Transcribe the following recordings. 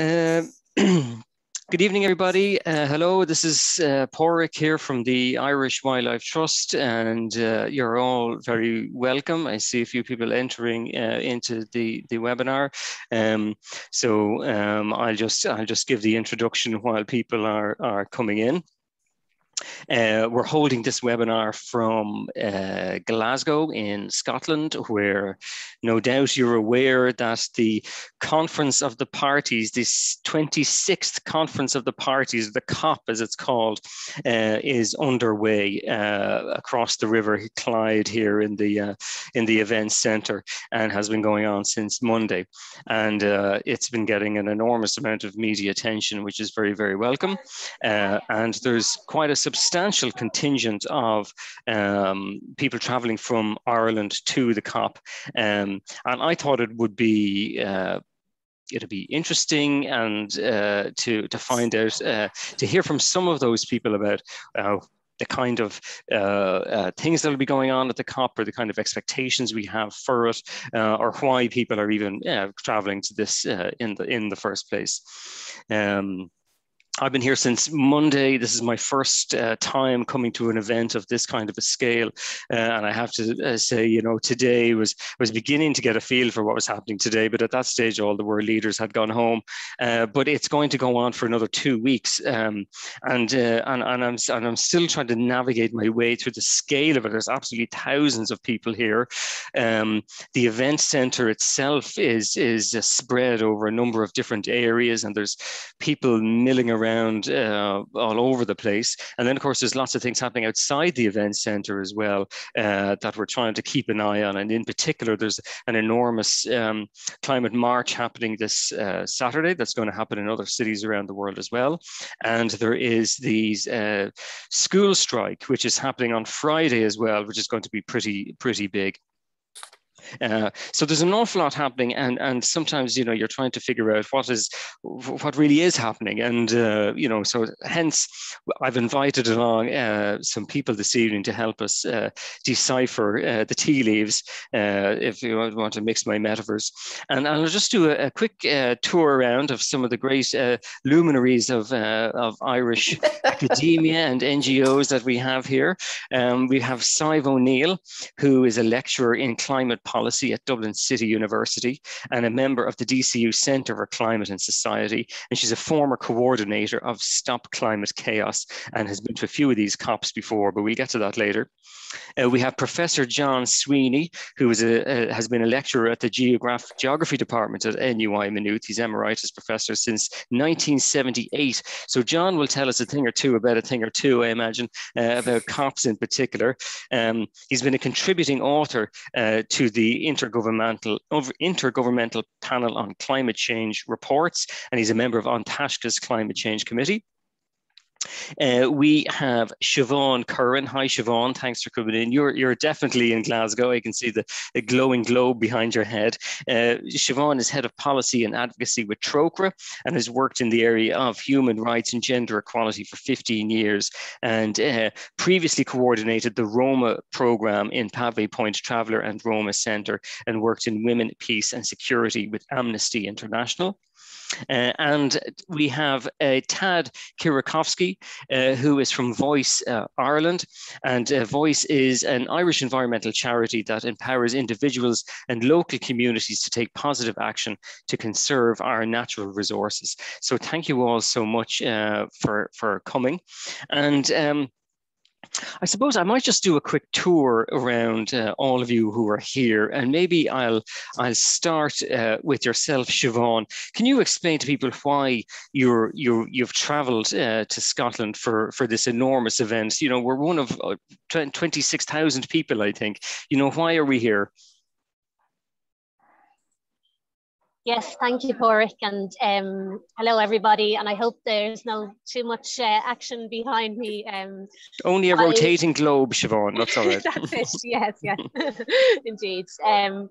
Uh, good evening, everybody. Uh, hello, this is uh, Pádraic here from the Irish Wildlife Trust, and uh, you're all very welcome. I see a few people entering uh, into the the webinar, um, so um, I'll just I'll just give the introduction while people are are coming in. Uh, we're holding this webinar from uh, Glasgow in Scotland, where no doubt you're aware that the Conference of the Parties, this 26th Conference of the Parties, the COP as it's called, uh, is underway uh, across the River Clyde here in the uh, in the event centre and has been going on since Monday. And uh, it's been getting an enormous amount of media attention, which is very, very welcome. and there's quite a substantial contingent of um, people traveling from Ireland to the COP. Um, and I thought it would be uh, it'll be interesting and uh, to to find out uh, to hear from some of those people about uh, the kind of uh, uh, things that will be going on at the COP or the kind of expectations we have for it uh, or why people are even traveling to this in the in the first place. Um, I've been here since Monday. This is my first uh, time coming to an event of this kind of a scale, uh, and I have to uh, say, you know, today was was beginning to get a feel for what was happening today. But at that stage, all the world leaders had gone home. Uh, but it's going to go on for another two weeks, um, and uh, and and I'm and I'm still trying to navigate my way through the scale of it. There's absolutely thousands of people here. Um, the event center itself is is spread over a number of different areas, and there's people milling around around uh, all over the place. And then, of course, there's lots of things happening outside the event center as well uh, that we're trying to keep an eye on. And in particular, there's an enormous um, climate march happening this uh, Saturday that's going to happen in other cities around the world as well. And there is the uh, school strike, which is happening on Friday as well, which is going to be pretty, pretty big. Uh, so there's an awful lot happening, and and sometimes you know you're trying to figure out what is what really is happening, and uh, you know so hence I've invited along uh, some people this evening to help us uh, decipher uh, the tea leaves, if you want to mix my metaphors, and I'll just do a, a quick tour around of some of the great luminaries of of Irish academia and NGOs that we have here. Um, we have Sadhbh O'Neill, who is a lecturer in climate policy at Dublin City University and a member of the DCU Centre for Climate and Society. And she's a former coordinator of Stop Climate Chaos and has been to a few of these COPs before, but we'll get to that later. Uh, we have Professor John Sweeney, who is a, has been a lecturer at the Geograph Geography Department at NUI Maynooth. He's emeritus professor since 1978. So John will tell us a thing or two about a thing or two, I imagine, uh, about COPs in particular. Um, he's been a contributing author uh, to the Intergovernmental, Intergovernmental Panel on Climate Change reports, and he's a member of An Climate Change Committee. Uh, we have Siobhan Curran. Hi, Siobhan. Thanks for coming in. You're, you're definitely in Glasgow. I can see the, the glowing globe behind your head. Uh, Siobhan is head of policy and advocacy with Trócaire and has worked in the area of human rights and gender equality for 15 years and uh, previously coordinated the Roma program in Pavee Point Traveller and Roma Centre and worked in women, peace and security with Amnesty International. Uh, and we have uh, Tad Kirakovsky, uh, who is from Voice uh, Ireland. And uh, Voice is an Irish environmental charity that empowers individuals and local communities to take positive action to conserve our natural resources. So thank you all so much uh, for, for coming. And um, I suppose I might just do a quick tour around uh, all of you who are here, and maybe I'll I'll start uh, with yourself, Siobhan. Can you explain to people why you're you you've travelled uh, to Scotland for for this enormous event? You know, we're one of uh, twenty six thousand people, I think. You know, why are we here? Yes, thank you, Pádraic, and um, hello everybody. And I hope there's no too much uh, action behind me. Um, Only a I... rotating globe, Siobhan. That's all right. That's it. Yes, yes, indeed. Um,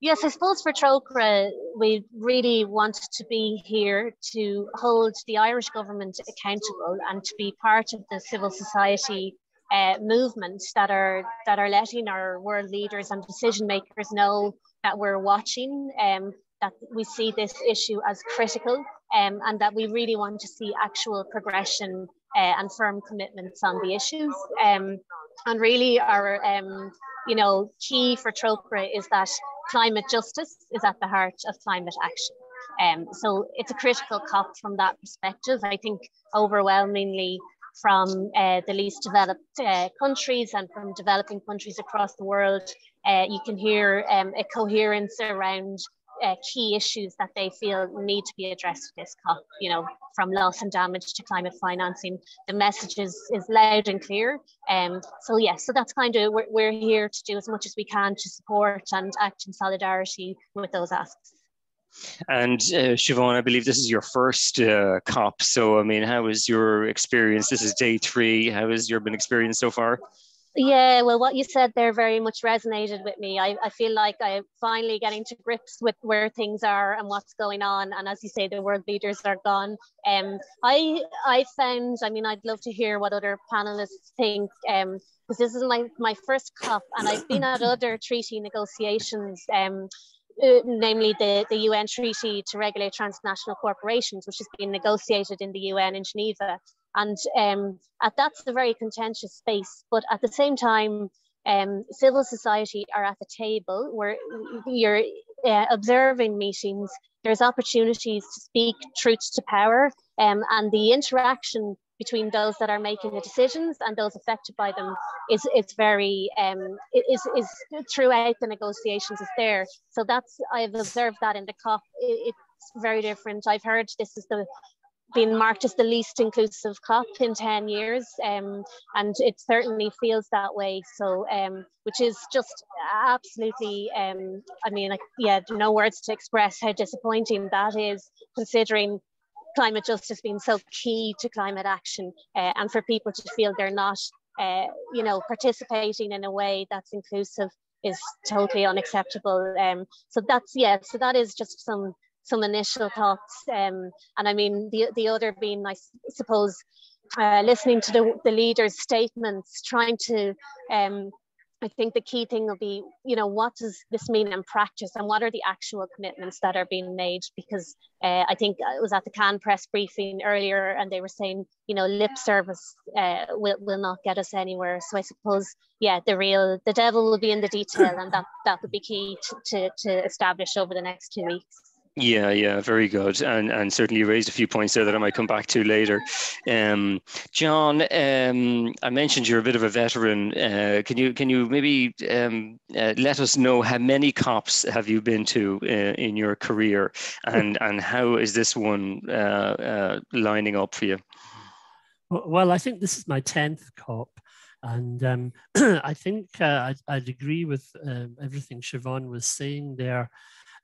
yes, I suppose for Trócaire, we really want to be here to hold the Irish government accountable and to be part of the civil society uh, movement that are that are letting our world leaders and decision makers know that we're watching um, that we see this issue as critical um, and that we really want to see actual progression uh, and firm commitments on the issues. Um, and really, our um, you know key for Trócaire is that climate justice is at the heart of climate action. Um, so it's a critical COP from that perspective. I think overwhelmingly from uh, the least developed uh, countries and from developing countries across the world, uh, you can hear um, a coherence around uh, key issues that they feel need to be addressed at this COP, you know, from loss and damage to climate financing. The message is, is loud and clear. Um, so yeah, so that's kind of, we're, we're here to do as much as we can to support and act in solidarity with those asks. And uh, Siobhan, I believe this is your first uh, COP. So, I mean, how was your experience? This is day three. How has your been experience so far? Yeah, well, what you said there very much resonated with me. I, I feel like I'm finally getting to grips with where things are and what's going on. And as you say, the world leaders are gone. Um, I I found, I mean, I'd love to hear what other panelists think. Um, because this is my, my first COP and I've been at other treaty negotiations um, uh, namely the, the UN Treaty to Regulate Transnational Corporations, which has been negotiated in the UN in Geneva. And um, at, that's a very contentious space. But at the same time, um, civil society are at the table where you're uh, observing meetings, there's opportunities to speak truth to power, um, and the interaction between those that are making the decisions and those affected by them is is very um is is throughout the negotiations is there. So that's i've observed that in the cop it, it's very different. I've heard this is the been marked as the least inclusive COP in 10 years um, and it certainly feels that way so um, which is just absolutely um, I mean like, yeah no words to express how disappointing that is considering climate justice being so key to climate action uh, and for people to feel they're not, uh, you know, participating in a way that's inclusive is totally unacceptable. Um, so that's, yeah, so that is just some some initial thoughts. Um, and I mean, the, the other being, I suppose, uh, listening to the, the leaders' statements, trying to um, I think the key thing will be, you know, what does this mean in practice and what are the actual commitments that are being made? Because uh, I think I was at the CAN press briefing earlier and they were saying, you know, lip service uh, will, will not get us anywhere. So I suppose, yeah, the real, the devil will be in the detail and that, that would be key to, to, to establish over the next two weeks. Yeah, yeah, very good, and and certainly raised a few points there that I might come back to later. Um, John, um, I mentioned you're a bit of a veteran. Uh, can you can you maybe um, uh, let us know how many cops have you been to uh, in your career, and and how is this one uh, uh, lining up for you? Well, I think this is my tenth cop. And um, I think uh, I'd, I'd, agree with um, everything Siobhan was saying there.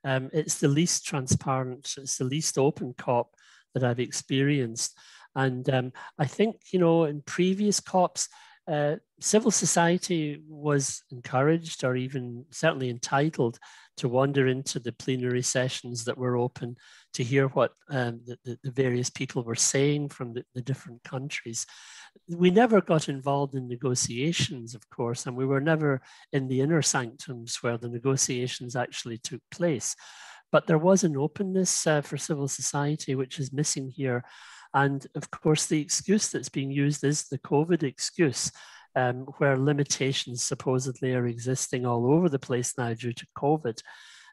Um, it's the least transparent, it's the least open COP that I've experienced. And um, I think, you know, in previous COPs, uh, civil society was encouraged or even certainly entitled to wander into the plenary sessions that were open to hear what um, the, the, various people were saying from the, the, different countries. We never got involved in negotiations, of course, and we were never in the inner sanctums where the negotiations actually took place. But there was an openness uh, for civil society, which is missing here. And of course, the excuse that's being used is the COVID excuse, um, where limitations supposedly are existing all over the place now due to COVID.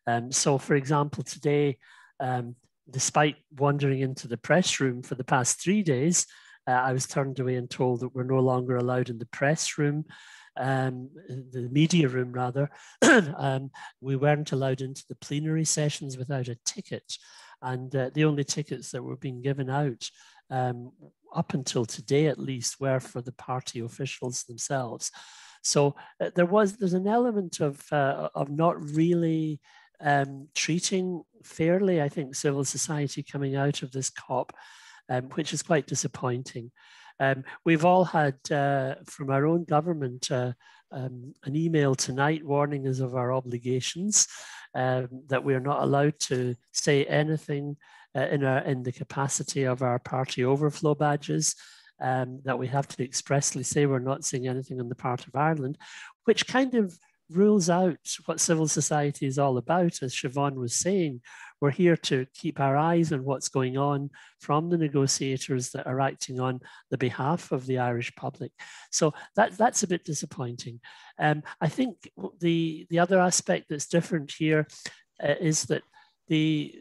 Um, so, for example, today, um, despite wandering into the press room for the past three days, uh, I was turned away and told that we're no longer allowed in the press room, um, the media room rather. um, we weren't allowed into the plenary sessions without a ticket. And uh, the only tickets that were being given out um, up until today, at least, were for the party officials themselves. So uh, there was there's an element of uh, of not really um, treating fairly, I think, civil society coming out of this COP, um, which is quite disappointing. Um, we've all had uh, from our own government uh, um, an email tonight warning us of our obligations, um, that we're not allowed to say anything uh, in, our, in the capacity of our party overflow badges, um, that we have to expressly say we're not saying anything on the part of Ireland, which kind of rules out what civil society is all about, as Siobhan was saying. We're here to keep our eyes on what's going on from the negotiators that are acting on the behalf of the Irish public. So that, that's a bit disappointing. Um, I think the, the other aspect that's different here uh, is that the,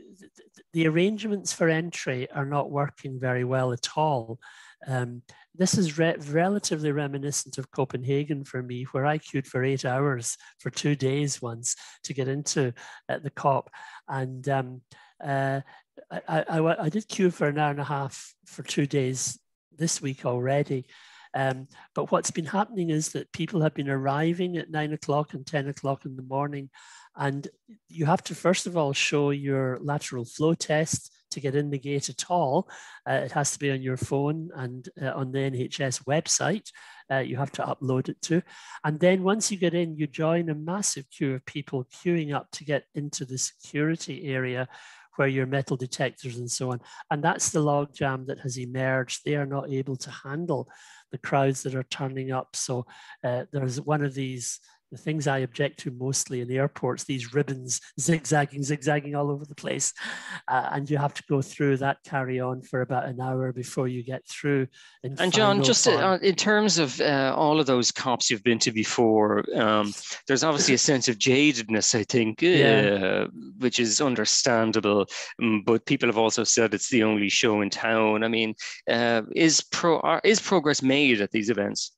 the arrangements for entry are not working very well at all. Um, this is re relatively reminiscent of Copenhagen for me, where I queued for eight hours for two days once to get into uh, the COP. And um, uh, I, I, I, did queue for an hour and a half for two days this week already. Um, but what's been happening is that people have been arriving at nine o'clock and 10 o'clock in the morning. And you have to, first of all, show your lateral flow test to get in the gate at all. Uh, it has to be on your phone and uh, on the NHS website. Uh, you have to upload it to. And then once you get in, you join a massive queue of people queuing up to get into the security area where your metal detectors and so on. And that's the logjam that has emerged. They are not able to handle the crowds that are turning up. So uh, there's one of these the things I object to mostly in the airports, these ribbons zigzagging, zigzagging all over the place. Uh, and you have to go through that carry on for about an hour before you get through. And John, just uh, in terms of uh, all of those cops you've been to before, um, there's obviously a sense of jadedness, I think, yeah. Uh, which is understandable. Um, but people have also said it's the only show in town. I mean, uh, is, pro- is progress made at these events?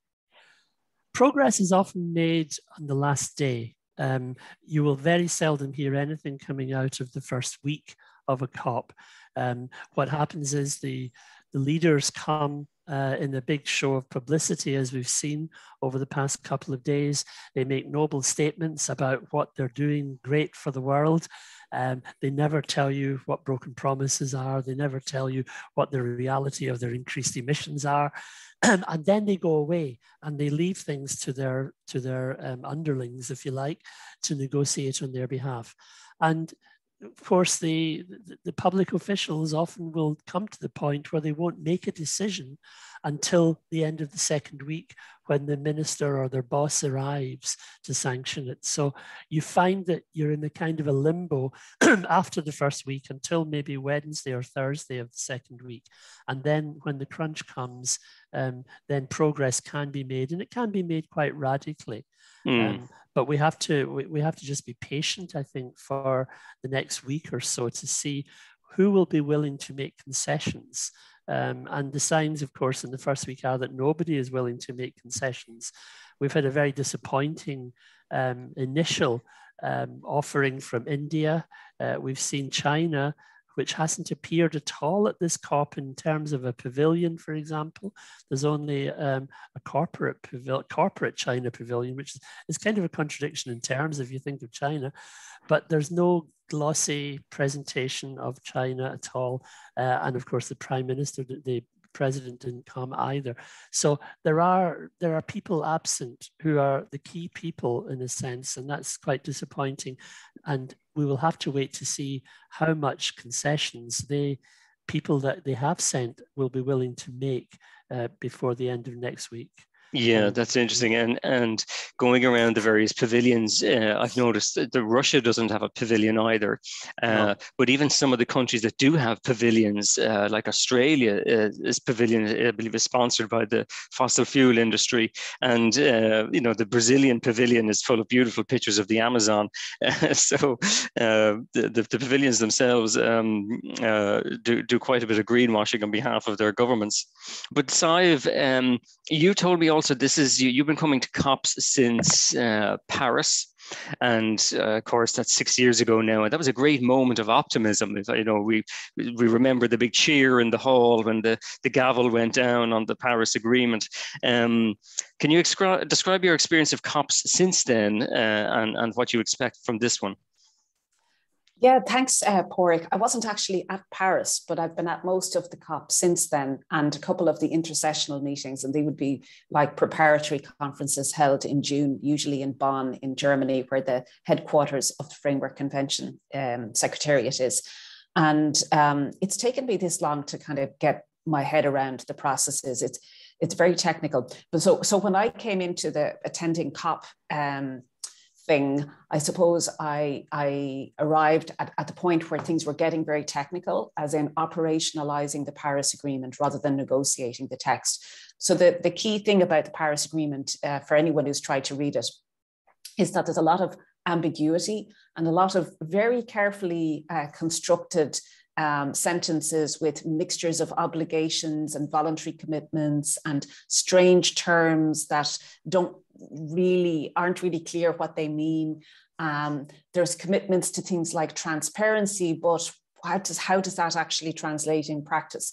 Progress is often made on the last day. Um, you will very seldom hear anything coming out of the first week of a COP. Um, what happens is the, the leaders come uh, in the big show of publicity, as we've seen over the past couple of days. They make noble statements about what they're doing great for the world. Um, they never tell you what broken promises are. They never tell you what the reality of their increased emissions are. and then they go away and they leave things to their to their um, underlings, if you like, to negotiate on their behalf. And of course, the, the public officials often will come to the point where they won't make a decision until the end of the second week when the minister or their boss arrives to sanction it. So you find that you're in a kind of a limbo after the first week until maybe Wednesday or Thursday of the second week. And then when the crunch comes, um, then progress can be made and it can be made quite radically. Mm. Um, but we have to we, we have to just be patient i think for the next week or so to see who will be willing to make concessions. Um, and the signs of course in the first week are that nobody is willing to make concessions. We've had a very disappointing um, initial um, offering from india. Uh, we've seen china which hasn't appeared at all at this COP in terms of a pavilion, for example. There's only um, a corporate pavil- corporate China pavilion, which is, is kind of a contradiction in terms if you think of China, but there's no glossy presentation of China at all. Uh, and of course, the prime minister, the president didn't come either. So there are there are people absent who are the key people in a sense, and that's quite disappointing. And we will have to wait to see how much concessions they people that they have sent will be willing to make uh, before the end of next week. Yeah, that's interesting. And and going around the various pavilions, uh, I've noticed that the Russia doesn't have a pavilion either. Uh, no. But even some of the countries that do have pavilions, uh, like Australia, uh, this pavilion I believe is sponsored by the fossil fuel industry, and uh, you know the Brazilian pavilion is full of beautiful pictures of the Amazon. so uh, the, the, the pavilions themselves um, do do quite a bit of greenwashing on behalf of their governments. But Sadhbh, um, you told me also also this is you, you've been coming to COPs since uh, Paris, and uh, of course that's six years ago now, and that was a great moment of optimism. You know, we we remember the big cheer in the hall when the the gavel went down on the Paris Agreement. Um, can you describe your experience of COPs since then, uh, and and what you expect from this one? Yeah, thanks, uh, Pádraic. I wasn't actually at Paris, but I've been at most of the COP since then and a couple of the intersessional meetings, and they would be like preparatory conferences held in June, usually in Bonn in Germany, where the headquarters of the Framework Convention um, Secretariat is. And um, it's taken me this long to kind of get my head around the processes. It's it's very technical. But so so when I came into the attending COP um, thing, I suppose I, I arrived at, at the point where things were getting very technical, as in operationalizing the Paris Agreement rather than negotiating the text. So the, the key thing about the Paris Agreement uh, for anyone who's tried to read it is that there's a lot of ambiguity and a lot of very carefully uh, constructed um, sentences with mixtures of obligations and voluntary commitments and strange terms that don't really aren't really clear what they mean. Um, there's commitments to things like transparency, but how does how does that actually translate in practice?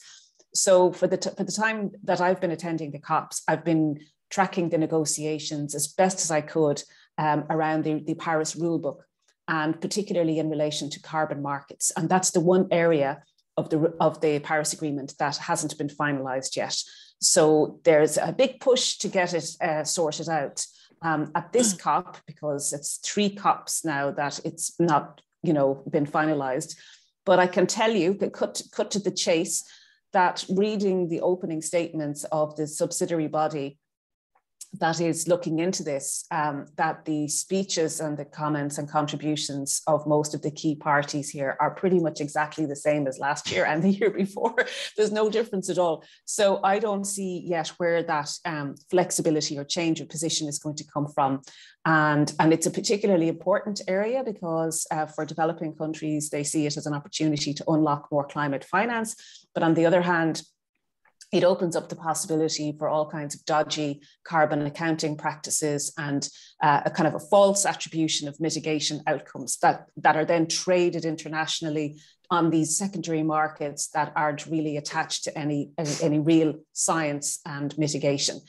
So for the for the time that I've been attending the COPs, I've been tracking the negotiations as best as I could um, around the, the Paris rulebook, and particularly in relation to carbon markets. And that's the one area of the of the Paris Agreement that hasn't been finalised yet. So there's a big push to get it uh, sorted out um, at this mm. COP because it's three COPs now that it's not, you know, been finalised. But I can tell you, cut cut to the chase, that reading the opening statements of the subsidiary body that is looking into this, um, that the speeches and the comments and contributions of most of the key parties here are pretty much exactly the same as last year and the year before. There's no difference at all. So I don't see yet where that um, flexibility or change of position is going to come from. And, and it's a particularly important area because uh, for developing countries, they see it as an opportunity to unlock more climate finance. But on the other hand, it opens up the possibility for all kinds of dodgy carbon accounting practices and uh, a kind of a false attribution of mitigation outcomes that, that are then traded internationally on these secondary markets that aren't really attached to any, any, any real science and mitigation.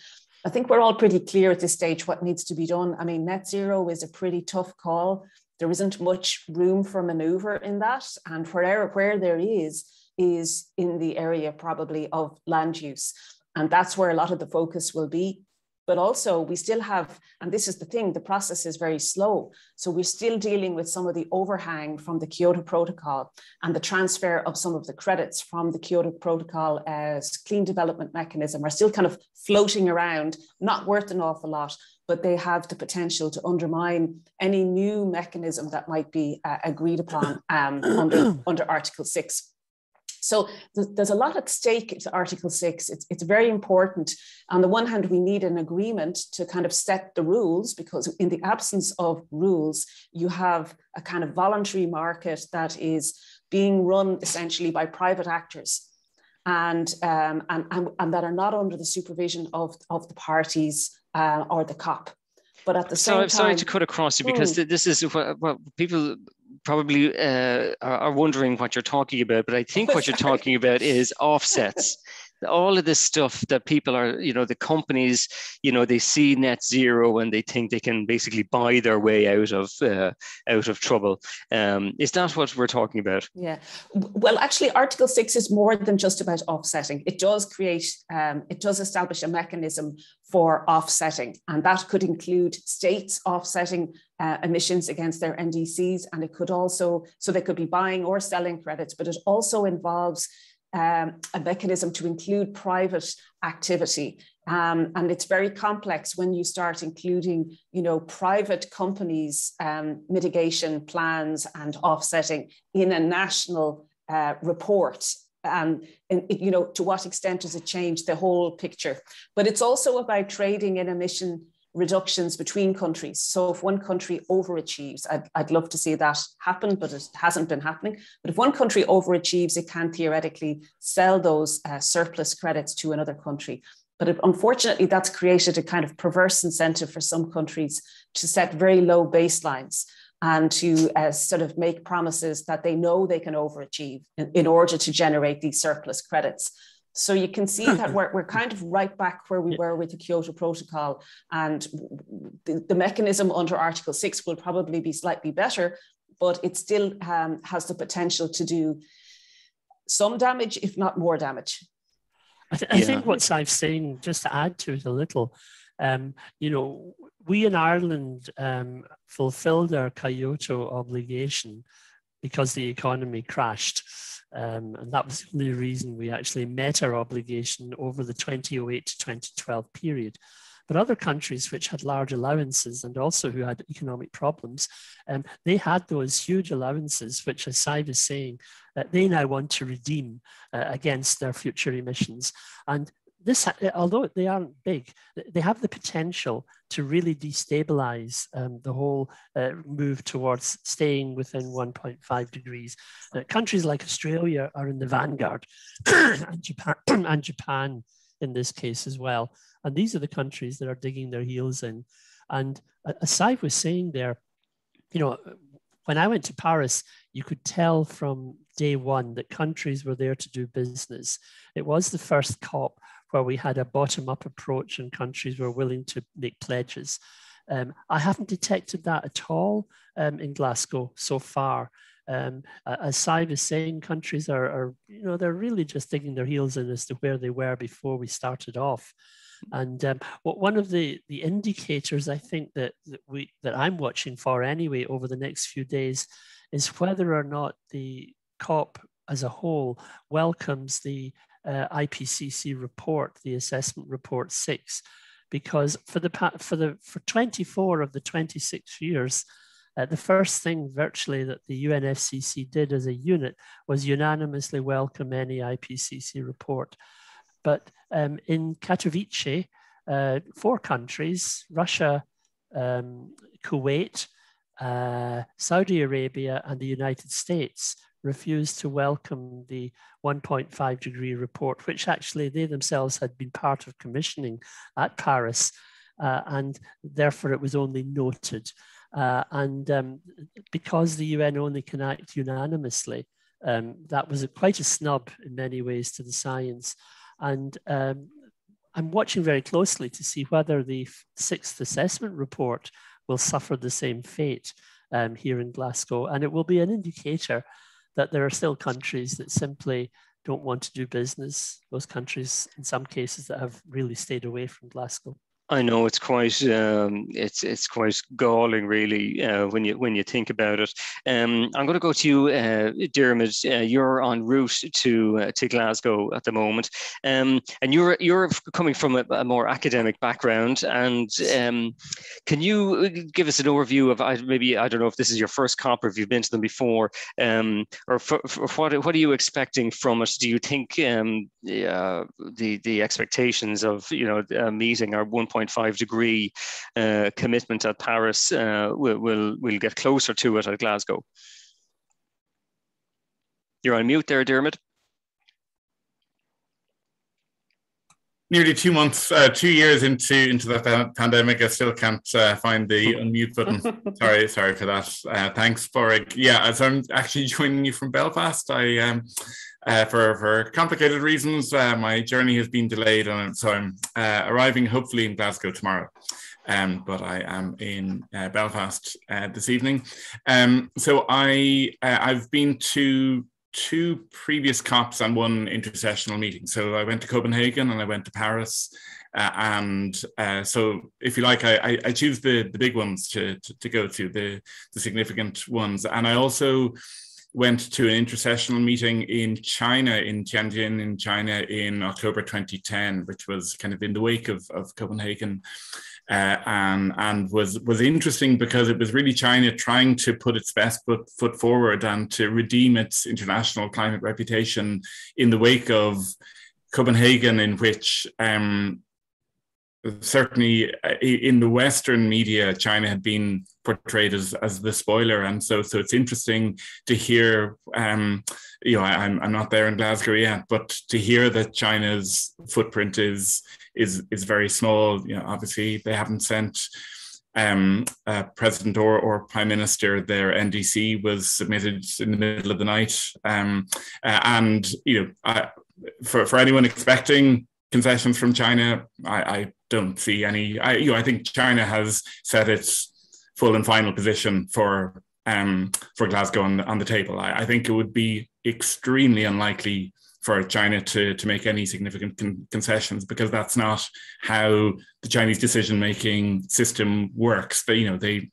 I think we're all pretty clear at this stage what needs to be done. I mean, net zero is a pretty tough call. There isn't much room for maneuver in that. And where, where there is, is in the area probably of land use. And that's where a lot of the focus will be. But also, we still have, and this is the thing, the process is very slow. So we're still dealing with some of the overhang from the Kyoto Protocol and the transfer of some of the credits from the Kyoto Protocol as clean development mechanism are still kind of floating around, not worth an awful lot, but they have the potential to undermine any new mechanism that might be uh, agreed upon um, under, under Article 6. So there's a lot at stake to Article 6. It's, it's very important. On the one hand, we need an agreement to kind of set the rules because in the absence of rules, you have a kind of voluntary market that is being run essentially by private actors. And, um, and, and, and that are not under the supervision of, of the parties uh, or the COP. But at the same time. so, time, sorry to cut across you because mm. this is what, what people probably uh, are, wondering what you're talking about, but I think what you're talking about is offsets. All of this stuff that people are, you know, the companies, you know, they see net zero and they think they can basically buy their way out of uh, out of trouble. Um, is that what we're talking about? Yeah. Well, actually, Article Six is more than just about offsetting. It does create, um, it does establish a mechanism for offsetting, and that could include states offsetting uh, emissions against their NDCs, and it could also, so they could be buying or selling credits, but it also involves um, a mechanism to include private activity. Um, and it's very complex when you start including, you know, private companies' um, mitigation plans and offsetting in a national uh, report and, and you know to what extent does it change the whole picture but it's also about trading in emission reductions between countries. So if one country overachieves I'd, I'd love to see that happen but it hasn't been happening. But if one country overachieves it can theoretically sell those uh, surplus credits to another country. But unfortunately that's created a kind of perverse incentive for some countries to set very low baselines and to uh, sort of make promises that they know they can overachieve in, in, order to generate these surplus credits. So you can see that we're, we're kind of right back where we were with the Kyoto Protocol, and the, the mechanism under Article 6 will probably be slightly better, but it still um, has the potential to do some damage, if not more damage. I, th- I think what I've seen, just to add to it a little, um, you know, we in Ireland um, fulfilled our Kyoto obligation because the economy crashed. Um, and that was the only reason we actually met our obligation over the 2008 to 2012 period. But other countries which had large allowances and also who had economic problems, um, they had those huge allowances, which, as Cy is saying, uh, they now want to redeem uh, against their future emissions. And this, although they aren't big, they have the potential to really destabilize um, the whole uh, move towards staying within 1.5 degrees. Uh, countries like Australia are in the vanguard, and Japan, and Japan in this case as well. And these are the countries that are digging their heels in. And aside was saying there, you know, when I went to Paris, you could tell from day one that countries were there to do business. It was the first COP where we had a bottom up approach and countries were willing to make pledges. Um, I haven't detected that at all um, in Glasgow so far. Um, as Cy is saying, countries are, are, you know, they're really just digging their heels in as to where they were before we started off. And um, what one of the the indicators I think that, that we that I'm watching for anyway over the next few days is whether or not the COP as a whole welcomes the uh, IPCC report, the assessment report six, because for the for the for 24 of the 26 years, uh, the first thing virtually that the UNFCCC did as a unit was unanimously welcome any IPCC report. But um, in Katowice, uh, four countries, Russia, um, Kuwait, uh, Saudi Arabia, and the United States, refused to welcome the 1.5 degree report, which actually they themselves had been part of commissioning at Paris, uh, and therefore it was only noted. Uh, and um, because the UN only can act unanimously, um, that was a, quite a snub in many ways to the science. And um, I'm watching very closely to see whether the sixth assessment report will suffer the same fate um, here in Glasgow. And it will be an indicator that there are still countries that simply don't want to do business. Those countries, in some cases, that have really stayed away from Glasgow. I know it's quite um, it's it's quite galling, really, uh, when you when you think about it. Um, I'm going to go to you, uh, Dermot. Uh, you're en route to uh, to Glasgow at the moment, um, and you're you're coming from a, a more academic background. And um, can you uh, give us an overview of maybe I don't know if this is your first COP or if you've been to them before, um, or for, for what what are you expecting from us? Do you think um, the the expectations of you know meeting are 1. 1.5 degree uh, commitment at Paris uh, will, will, will get closer to it at Glasgow. You're on mute there, Dermot. Nearly two months, uh, two years into into the pandemic, I still can't uh, find the unmute button. sorry, sorry for that. Uh, thanks, Borg. Yeah, as I'm actually joining you from Belfast, I um, uh, for for complicated reasons, uh, my journey has been delayed, and so I'm uh, arriving hopefully in Glasgow tomorrow. Um, but I am in Belfast this evening. Um, so I I've been to two previous COPs and one intersessional meeting. So I went to Copenhagen and I went to Paris. Uh, and uh, so, if you like, I, I choose the, the big ones to, to, to, go to, the, the significant ones. And I also went to an intersessional meeting in China, in Tianjin, in China, in October 2010, which was kind of in the wake of, of Copenhagen uh, and and was was interesting because it was really China trying to put its best foot, foot forward and to redeem its international climate reputation in the wake of Copenhagen, in which um, certainly uh, in the Western media, China had been portrayed as, as the spoiler, and so so it's interesting to hear. Um, you know, I, am I'm not there in Glasgow yet, but to hear that China's footprint is is is very small. You know, obviously they haven't sent um, president or, or prime minister, their NDC was submitted in the middle of the night. Um, uh, and, you know, I, for, for anyone expecting concessions from China, I, I don't see any. I, you know, I think China has set its full and final position for um, for Glasgow on the, on the table. I, I think it would be extremely unlikely for China to, to make any significant con- concessions because that's not how the Chinese decision making system works. They, you know, they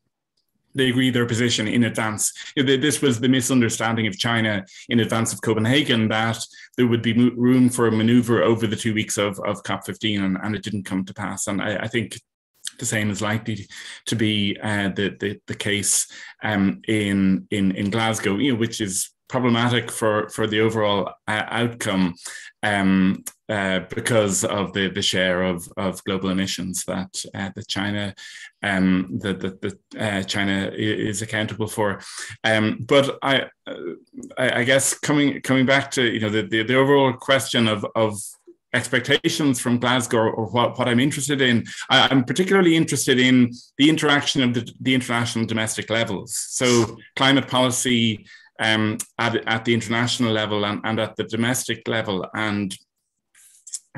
they agree their position in advance. This was the misunderstanding of China in advance of Copenhagen that there would be room for a maneuver over the two weeks of, of COP15, and, and it didn't come to pass. And I, I think the same is likely to be uh, the, the, the case um, in in in Glasgow, you know, which is problematic for for the overall uh, outcome um, uh, because of the the share of of global emissions that uh, that China um, that that, uh, China is accountable for. Um, but I, uh, I, I guess coming coming back to you know the the, the overall question of of expectations from Glasgow or what, what I'm interested in. I, am particularly interested in the interaction of the, the international domestic levels. So climate policy um, at, at the international level and, and at the domestic level. And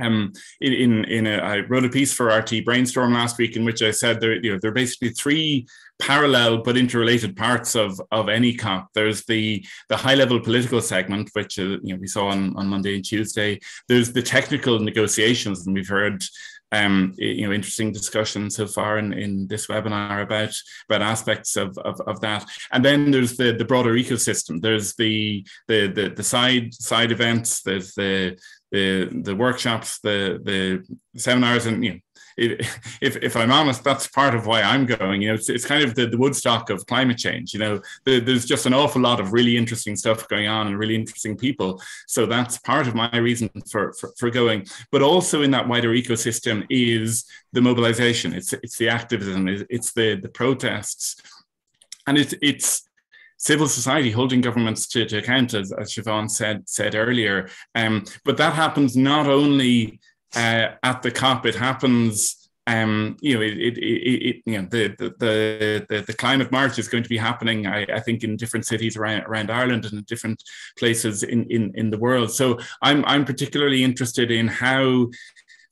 um, in in, in a, I wrote a piece for RTÉ Brainstorm last week in which I said there you know there are basically three parallel but interrelated parts of of any COP. There's the the high level political segment which uh, you know we saw on on Monday and Tuesday. There's the technical negotiations and we've heard um, you know, interesting discussion so far in, in this webinar about about aspects of, of, of that. And then there's the, the broader ecosystem. There's the, the the the side side events. There's the the the workshops, the the seminars, and you know, if if I'm honest, that's part of why I'm going. You know, it's, it's kind of the, the Woodstock of climate change. You know, the, there's just an awful lot of really interesting stuff going on and really interesting people. So that's part of my reason for, for, for going. But also in that wider ecosystem is the mobilization. It's it's the activism. It's the the protests, and it's it's civil society holding governments to, to account, as, as Siobhan said said earlier. Um, but that happens not only uh, at the COP. It happens. Um, you know, it, it, it, it, you know, the, the, the, the climate march is going to be happening, I, I think, in different cities around, around Ireland and different places in, in, in the world. So I'm, I'm particularly interested in how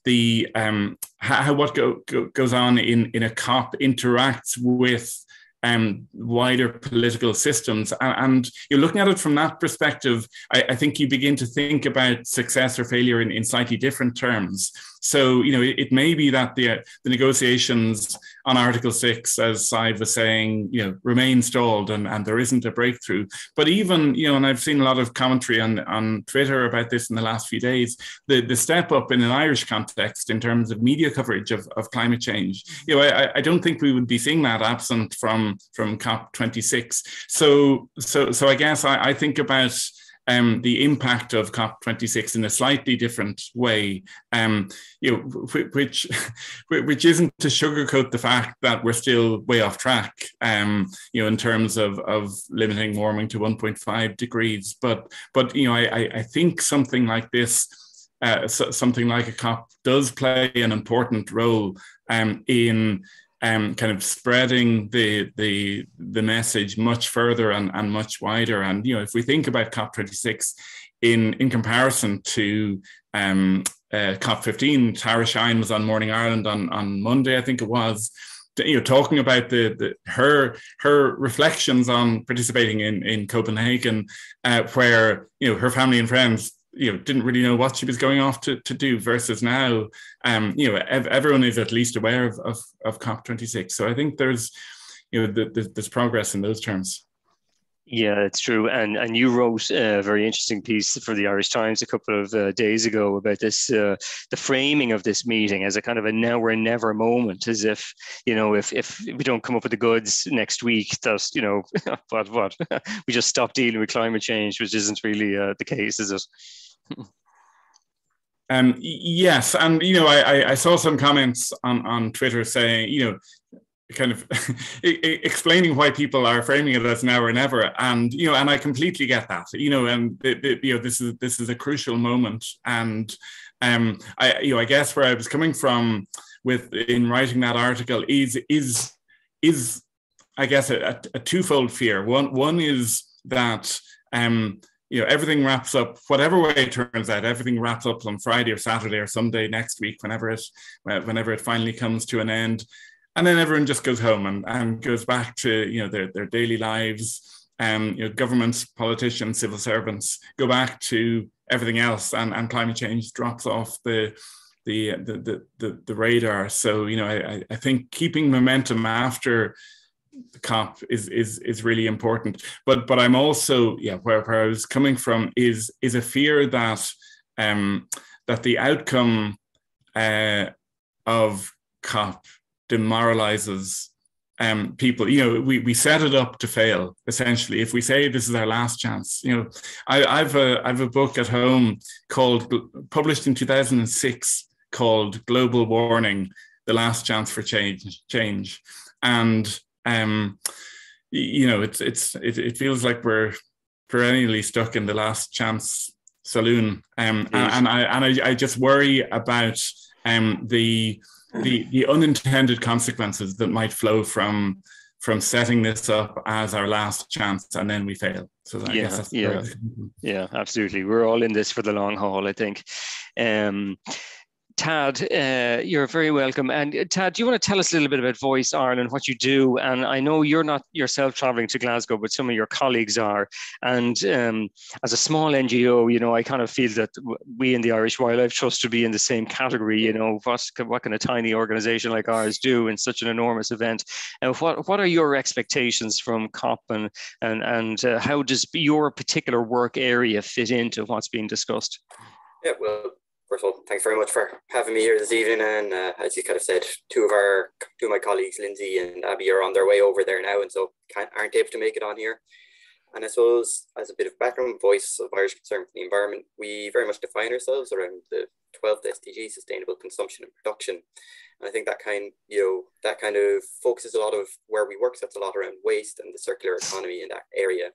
the, um, how, what go, go, goes on in, in a COP interacts with um, wider political systems. And, and, you're looking at it from that perspective, I, I, think you begin to think about success or failure in, in slightly different terms. So, you know, it, it may be that the, the negotiations on Article 6, as I was saying, you know, remain stalled and, and there isn't a breakthrough. But even, you know, and I've seen a lot of commentary on, on Twitter about this in the last few days, the, the step up in an Irish context in terms of media coverage of, of climate change, you know, I, I don't think we would be seeing that absent from, from COP26. So, so, so I guess I, I think about um, the impact of COP26 in a slightly different way, um, you know, which which isn't to sugarcoat the fact that we're still way off track, um, you know, in terms of of limiting warming to 1.5 degrees. But but you know, I I think something like this. Uh, something like a COP does play an important role um, in um, kind of spreading the the the message much further and, and much wider. And you know, if we think about COP26 in in comparison to um, uh, COP15, Tara Shine was on Morning Ireland on on Monday, I think it was. You know, talking about the, the her her reflections on participating in in Copenhagen, uh, where you know her family and friends you know didn't really know what she was going off to, to do versus now um you know ev- everyone is at least aware of, of, of cop26 so i think there's you know the, the, there's progress in those terms yeah, it's true. And and you wrote a very interesting piece for the Irish Times a couple of uh, days ago about this, uh, the framing of this meeting as a kind of a now or never moment, as if you know, if if we don't come up with the goods next week, that you know, what what we just stop dealing with climate change, which isn't really uh, the case, is it? Um, yes, and you know, I, I saw some comments on on Twitter saying, you know, kind of explaining why people are framing it as now or never and you know and i completely get that you know and you know this is this is a crucial moment and um i you know i guess where i was coming from with in writing that article is is is i guess a, a twofold fear. One one is that um you know everything wraps up whatever way it turns out everything wraps up on friday or saturday or sunday next week whenever it whenever it finally comes to an end and then everyone just goes home and, and goes back to you know their, their daily lives um, you know, governments, politicians, civil servants go back to everything else, and, and climate change drops off the the the the, the, the radar. So you know, I, I think keeping momentum after COP is is is really important. But but I'm also yeah where, where I was coming from is is a fear that um, that the outcome uh, of COP demoralizes um, people. You know, we, we set it up to fail. Essentially, if we say this is our last chance, you know, I, I've a I've a book at home called published in 2006 called Global Warning: The Last Chance for Change. Change, and um, you know, it's it's it, it feels like we're perennially stuck in the last chance saloon. Um, and, and, I and I, I just worry about um the the the unintended consequences that might flow from from setting this up as our last chance and then we fail. So I yeah, yeah, yeah, absolutely. We're all in this for the long haul, I think. Um, Tad, uh, you're very welcome. And uh, Tad, do you want to tell us a little bit about Voice Ireland, what you do? And I know you're not yourself traveling to Glasgow, but some of your colleagues are. And um, as a small NGO, you know, I kind of feel that we in the Irish Wildlife Trust should be in the same category. You know, what, what can a tiny organization like ours do in such an enormous event? And what, what are your expectations from COP and, and, and uh, how does your particular work area fit into what's being discussed? Yeah, well, first of all, thanks very much for having me here this evening. And uh, as you kind of said, two of our two of my colleagues, Lindsay and Abby, are on their way over there now, and so aren't able to make it on here. And I suppose, as a bit of background voice of Irish Concern for the Environment, we very much define ourselves around the 12th SDG, sustainable consumption and production. And I think that kind, you know, that kind of focuses a lot of where we work. So it's a lot around waste and the circular economy in that area.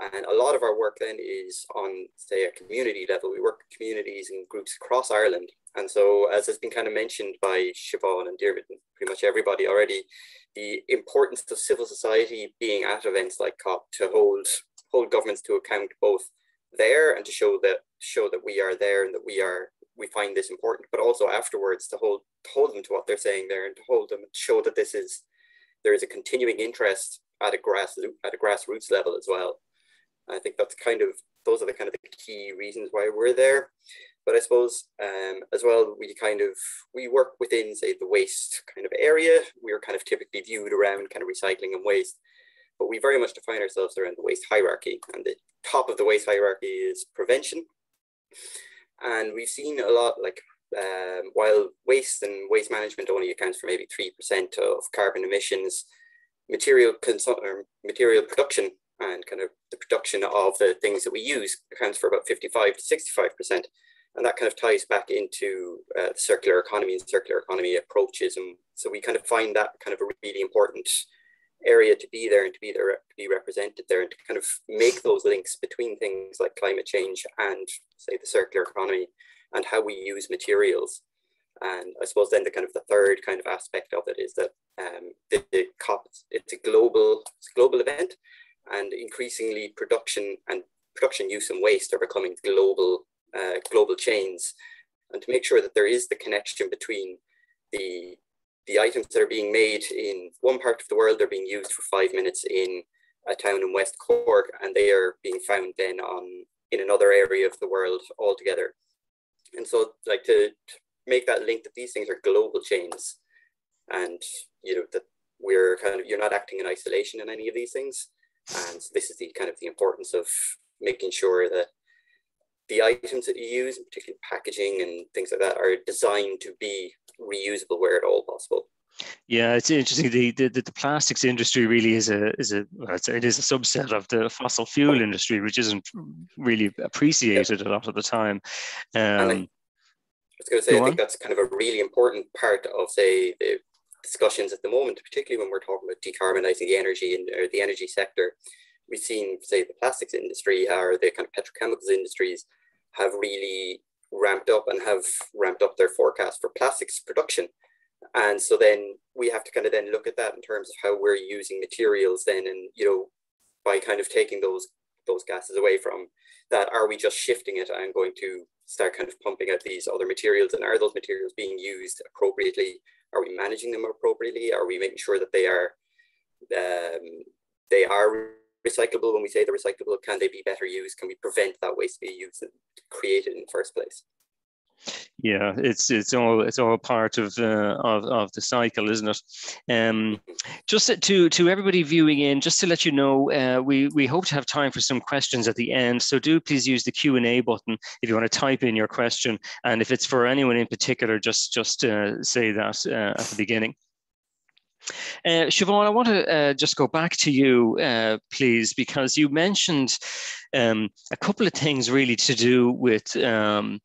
And a lot of our work then is on, say, a community level. We work with communities and groups across Ireland. And so, as has been kind of mentioned by Siobhan and Diarmuid and pretty much everybody already, the importance of civil society being at events like COP to hold hold governments to account both there and to show that show that we are there and that we are we find this important, but also afterwards to hold hold them to what they're saying there and to hold them and show that this is there is a continuing interest at a grass at a grassroots level as well. I think that's kind of those are the kind of the key reasons why we're there. But I suppose um, as well, we kind of we work within say the waste kind of area. We are kind of typically viewed around kind of recycling and waste, but we very much define ourselves around the waste hierarchy. And the top of the waste hierarchy is prevention. And we've seen a lot like um, while waste and waste management only accounts for maybe three percent of carbon emissions, material material production and kind of the production of the things that we use accounts for about 55 to 65%. And that kind of ties back into uh, the circular economy and circular economy approaches. And so we kind of find that kind of a really important area to be there and to be there to be represented there and to kind of make those links between things like climate change and say the circular economy and how we use materials. And I suppose then the kind of the third kind of aspect of it is that um, the, the COP, it's a global, it's a global event and increasingly production and production use and waste are becoming global uh, global chains and to make sure that there is the connection between the the items that are being made in one part of the world are being used for five minutes in a town in West Cork and they are being found then on in another area of the world altogether. And so like to, to make that link that these things are global chains and you know that we're kind of you're not acting in isolation in any of these things and this is the kind of the importance of making sure that the items that you use, particularly packaging and things like that, are designed to be reusable where at all possible. Yeah, it's interesting. The, the the plastics industry really is a is a it is a subset of the fossil fuel industry, which isn't really appreciated yeah. a lot of the time. Um, I, was going to say, I think on. that's kind of a really important part of say the discussions at the moment, particularly when we're talking about decarbonizing the energy and or the energy sector. We've seen, say, the plastics industry or the kind of petrochemicals industries have really ramped up and have ramped up their forecast for plastics production. And so then we have to kind of then look at that in terms of how we're using materials then and you know by kind of taking those those gases away from that are we just shifting it and going to start kind of pumping out these other materials and are those materials being used appropriately are we managing them appropriately? Are we making sure that they are um, they are recyclable when we say they're recyclable? Can they be better used? Can we prevent that waste being used and created in the first place? Yeah, it's it's all it's all part of uh, of of the cycle, isn't it? Um, just to to everybody viewing in, just to let you know, uh, we we hope to have time for some questions at the end. So do please use the Q and A button if you want to type in your question, and if it's for anyone in particular, just just uh, say that uh, at the beginning. Uh, Siobhan, I want to uh, just go back to you, uh, please, because you mentioned um, a couple of things really to do with um,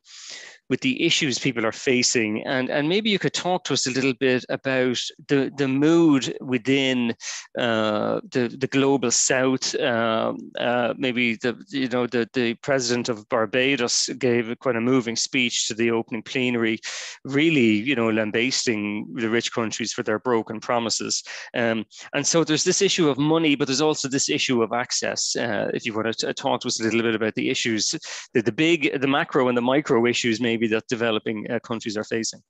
with the issues people are facing. And, and maybe you could talk to us a little bit about the, the mood within uh, the, the global south. Um, uh, maybe the, you know, the, the president of Barbados gave quite a moving speech to the opening plenary, really, you know, lambasting the rich countries for their broken promises. Um, and so there's this issue of money, but there's also this issue of access. Uh, if you want to talk to us a little bit about the issues, the, the big, the macro and the micro issues, maybe maybe that developing uh, countries are facing?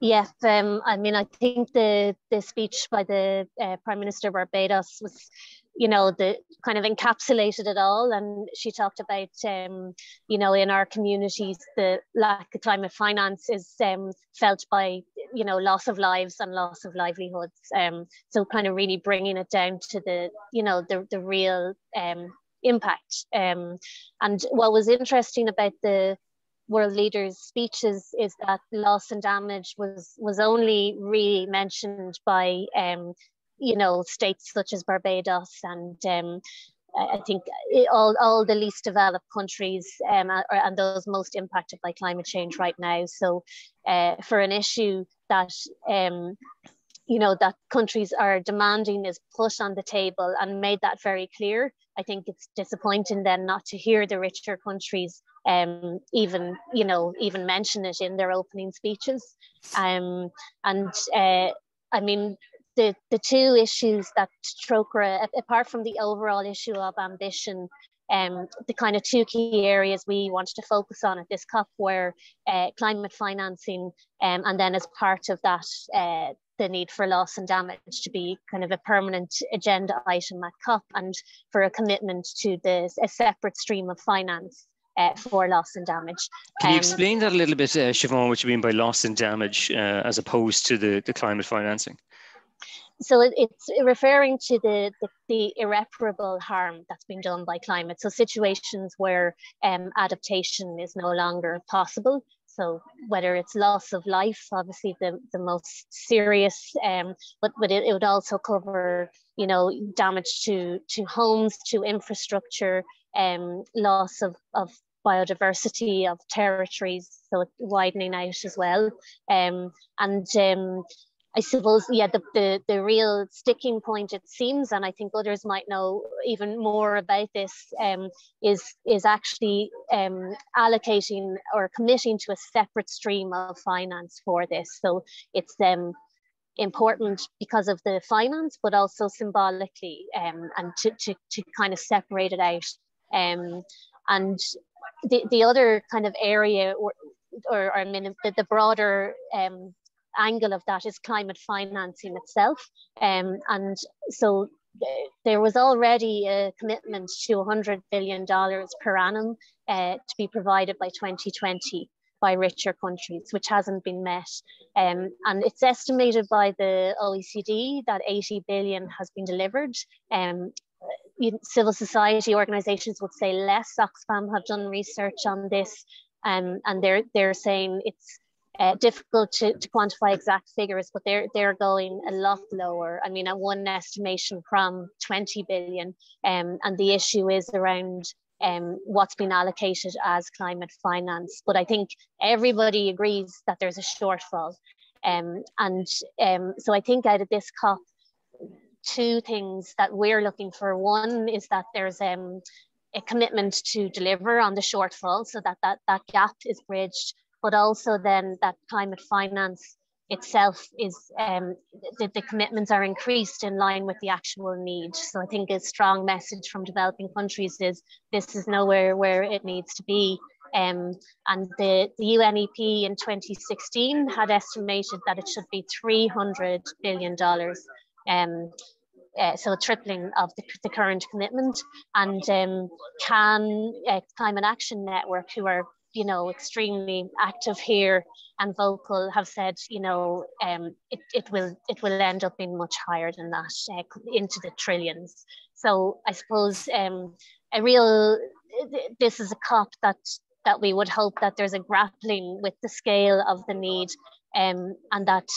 Yes, um, I mean, I think the the speech by the uh, Prime Minister Barbados was, you know, the kind of encapsulated it all, and she talked about, um, you know, in our communities, the lack of climate finance is um, felt by, you know, loss of lives and loss of livelihoods. Um, so, kind of really bringing it down to the, you know, the the real um, impact. Um, and what was interesting about the world leaders' speeches is that loss and damage was was only really mentioned by um, you know states such as Barbados and um, I think all, all the least developed countries um, and those most impacted by climate change right now. So uh, for an issue that um, you know that countries are demanding is put on the table and made that very clear i think it's disappointing then not to hear the richer countries um, even you know even mention it in their opening speeches. Um, and uh, i mean the, the two issues that Trócaire, apart from the overall issue of ambition, um, the kind of two key areas we wanted to focus on at this COP were uh, climate financing, um, and then as part of that, uh, the need for loss and damage to be kind of a permanent agenda item at COP and for a commitment to this a separate stream of finance uh, for loss and damage. Can you um, explain that a little bit, uh, Siobhan, what you mean by loss and damage uh, as opposed to the, the climate financing? So it's referring to the, the, the, irreparable harm that's been done by climate. So situations where um, adaptation is no longer possible so whether it's loss of life, obviously the, the most serious, um, but, but it, it would also cover, you know, damage to, to homes, to infrastructure, um, loss of, of biodiversity of territories, so widening out as well. Um, and um, I suppose, yeah, the, the, the real sticking point, it seems, and I think others might know even more about this, um, is, is actually um, allocating or committing to a separate stream of finance for this. So it's um, important because of the finance, but also symbolically, um, and to, to, to kind of separate it out. Um, and the, the other kind of area or, or, or I mean, the, the broader um, angle of that is climate financing itself. Um, and so there was already a commitment to $100 billion per annum uh, to be provided by 2020 by richer countries, which hasn't been met. Um, and it's estimated by the OECD that 80 billion has been delivered. Um, civil society organizations would say less. Oxfam have done research on this, um, and they're they're saying it's uh, difficult to, to quantify exact figures, but they're they're going a lot lower. I mean, at one estimation from 20 billion, um, and the issue is around um, what's been allocated as climate finance. But I think everybody agrees that there's a shortfall, um, and um, so I think out of this COP, two things that we're looking for. One is that there's um, a commitment to deliver on the shortfall, so that that that gap is bridged but also then that climate finance itself is um, the, the, commitments are increased in line with the actual need. So I think a strong message from developing countries is this is nowhere where it needs to be. Um, and the, the UNEP in 2016 had estimated that it should be $300 billion. Um, uh, so tripling of the, the current commitment. And um, CAN uh, Climate Action Network, who are you know extremely active here and vocal, have said you know um, it, it will it will end up being much higher than that, uh, into the trillions. So I suppose um, a real this is a COP that that we would hope that there's a grappling with the scale of the need um, and that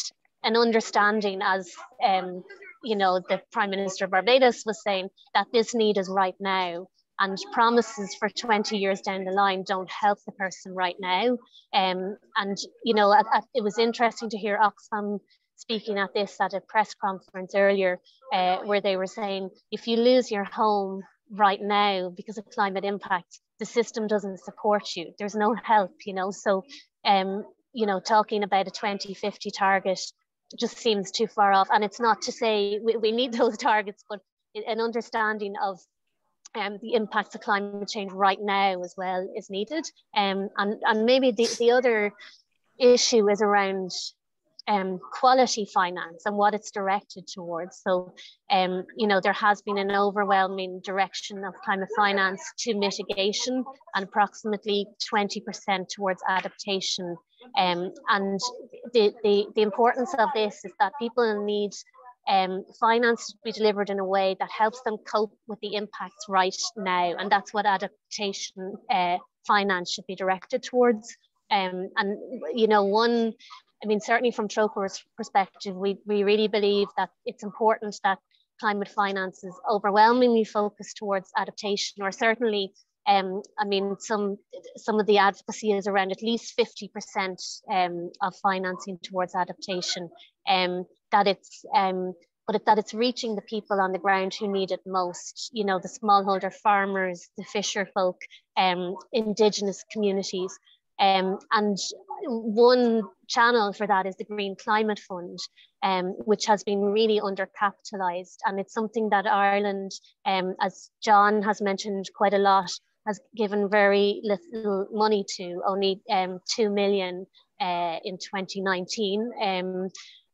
an understanding as um, you know the prime minister of barbados was saying that this need is right now and promises for 20 years down the line don't help the person right now. Um, and you know at, at, it was interesting to hear oxfam speaking at this at a press conference earlier uh, where they were saying if you lose your home right now because of climate impact the system doesn't support you. There's no help you know? So um you know talking about a 2050 target just seems too far off. And it's not to say we, we need those targets but an understanding of um, the impact of climate change right now as well is needed um, and, and maybe the, the other issue is around um, quality finance and what it's directed towards. So, um, you know, there has been an overwhelming direction of climate finance to mitigation and approximately 20% towards adaptation. Um, and the, the, the importance of this is that people need um, finance to be delivered in a way that helps them cope with the impacts right now. And that's what adaptation uh, finance should be directed towards. Um, and you know, one I mean, certainly from Trócaire's perspective, we, we really believe that it's important that climate finance is overwhelmingly focused towards adaptation, or certainly, um, I mean, some some of the advocacy is around at least 50% um, of financing towards adaptation. Um, that it's um, but it, that it's reaching the people on the ground who need it most. You know, the smallholder farmers, the fisher folk, um, indigenous communities. Um, and one channel for that is the Green Climate Fund, um, which has been really undercapitalised. And it's something that Ireland, um, as John has mentioned quite a lot, has given very little money to, only um, 2 million uh, in 2019.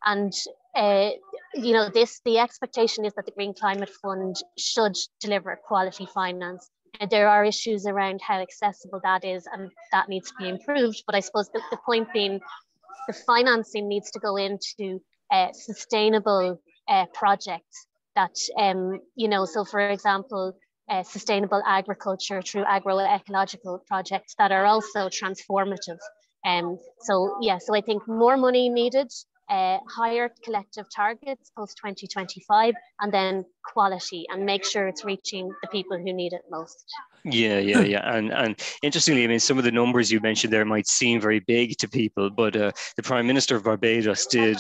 And uh, you know, this the expectation is that the Green Climate Fund should deliver quality finance And there are issues around how accessible that is and that needs to be improved. But I suppose the, the point being the financing needs to go into uh, sustainable uh, projects that, um, you know, so for example, uh, sustainable agriculture through agroecological projects that are also transformative. Um, so yeah, so I think more money needed uh, higher collective targets post 2025 and then quality and make sure it's reaching the people who need it most. Yeah, yeah, yeah. And and interestingly, I mean, some of the numbers you mentioned there might seem very big to people, but uh, the Prime Minister of Barbados did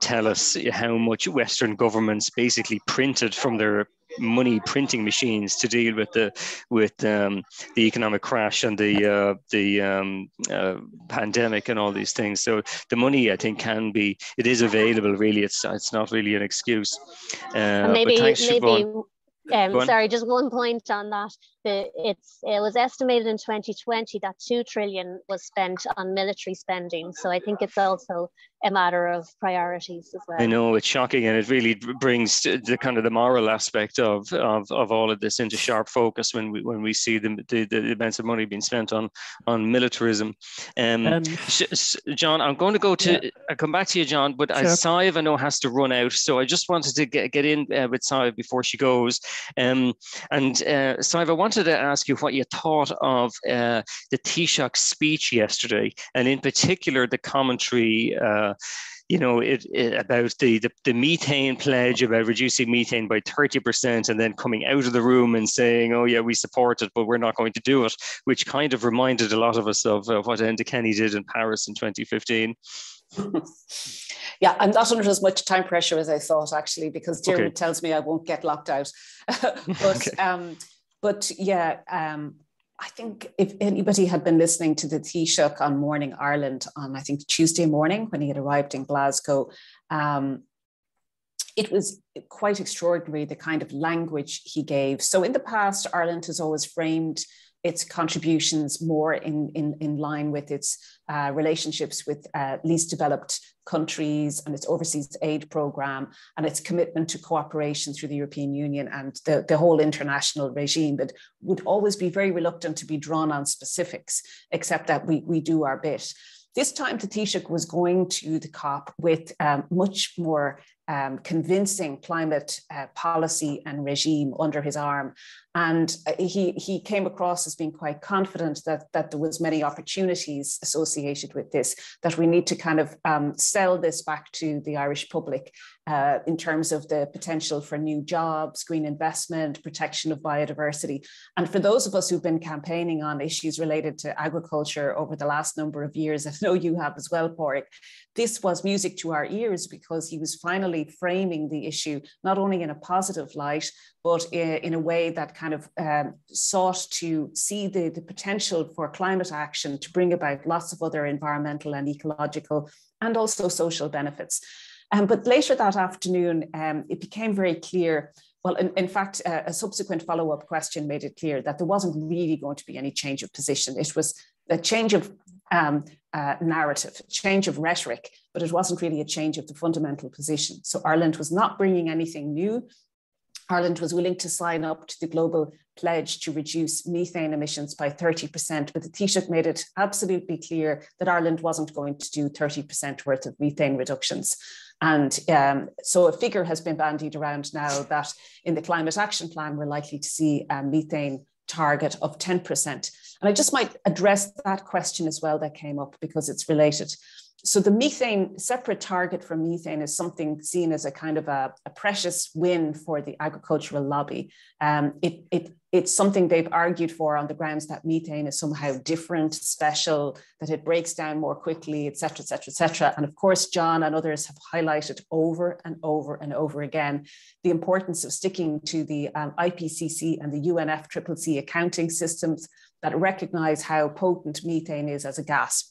tell us how much Western governments basically printed from their money printing machines to deal with the with um, the economic crash and the uh, the um, uh, pandemic and all these things. So the money, I think, can be it is available. Really, it's it's not really an excuse. Uh, maybe thanks, maybe. Um, sorry, just one point on that. The, it's it was estimated in 2020 that two trillion was spent on military spending. So I think it's also a matter of priorities as well. I know it's shocking, and it really brings the kind of the moral aspect of of, of all of this into sharp focus when we when we see the the, the amounts of money being spent on on militarism. Um, um, John, I'm going to go to yeah. I'll come back to you, John, but sure. Sadhbh I know has to run out, so I just wanted to get get in uh, with Sadhbh before she goes. Um, and uh, Sadhbh, I wanted to ask you what you thought of uh, the Taoiseach speech yesterday, and in particular the commentary. Uh, you know, it, it, about the, the, the methane pledge about reducing methane by 30% and then coming out of the room and saying, oh, yeah, we support it, but we're not going to do it, which kind of reminded a lot of us of, of what Enda Kenny did in Paris in 2015. yeah, I'm not under as much time pressure as I thought, actually, because Jeremy okay. tells me I won't get locked out. but, okay. um, but yeah, um, I think if anybody had been listening to the Taoiseach on Morning Ireland on, I think, Tuesday morning when he had arrived in Glasgow, um, it was quite extraordinary the kind of language he gave. So, in the past, Ireland has always framed its contributions more in, in, in line with its uh, relationships with uh, least developed countries and its overseas aid program and its commitment to cooperation through the European Union and the, the whole international regime that would always be very reluctant to be drawn on specifics, except that we, we do our bit. This time, the Taoiseach was going to the COP with um, much more um, convincing climate uh, policy and regime under his arm. And uh, he, he came across as being quite confident that, that there was many opportunities associated with this, that we need to kind of um, sell this back to the Irish public uh, in terms of the potential for new jobs, green investment, protection of biodiversity. And for those of us who've been campaigning on issues related to agriculture over the last number of years, I know you have as well, Pádraic, this was music to our ears because he was finally framing the issue not only in a positive light, but in a way that kind of um, sought to see the, the potential for climate action to bring about lots of other environmental and ecological and also social benefits. Um, but later that afternoon, um, it became very clear well, in, in fact, uh, a subsequent follow up question made it clear that there wasn't really going to be any change of position. It was a change of um, uh, narrative, change of rhetoric, but it wasn't really a change of the fundamental position. So Ireland was not bringing anything new. Ireland was willing to sign up to the global pledge to reduce methane emissions by 30%, but the Taoiseach made it absolutely clear that Ireland wasn't going to do 30% worth of methane reductions. And um, so a figure has been bandied around now that in the climate action plan, we're likely to see a methane target of 10%. And I just might address that question as well that came up because it's related so the methane separate target for methane is something seen as a kind of a, a precious win for the agricultural lobby. Um, it, it, it's something they've argued for on the grounds that methane is somehow different, special, that it breaks down more quickly, et cetera, et cetera, et cetera. And of course, John and others have highlighted over and over and over again the importance of sticking to the um, IPCC and the UNFCCC accounting systems that recognize how potent methane is as a gas.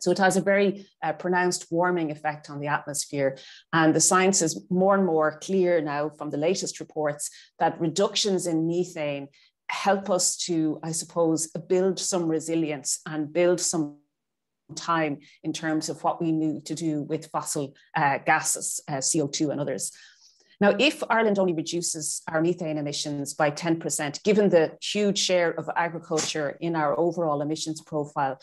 So it has a very uh, pronounced warming effect on the atmosphere. And the science is more and more clear now from the latest reports that reductions in methane help us to, I suppose, build some resilience and build some time in terms of what we need to do with fossil uh, gases, uh, CO2 and others. Now, if Ireland only reduces our methane emissions by 10%, given the huge share of agriculture in our overall emissions profile,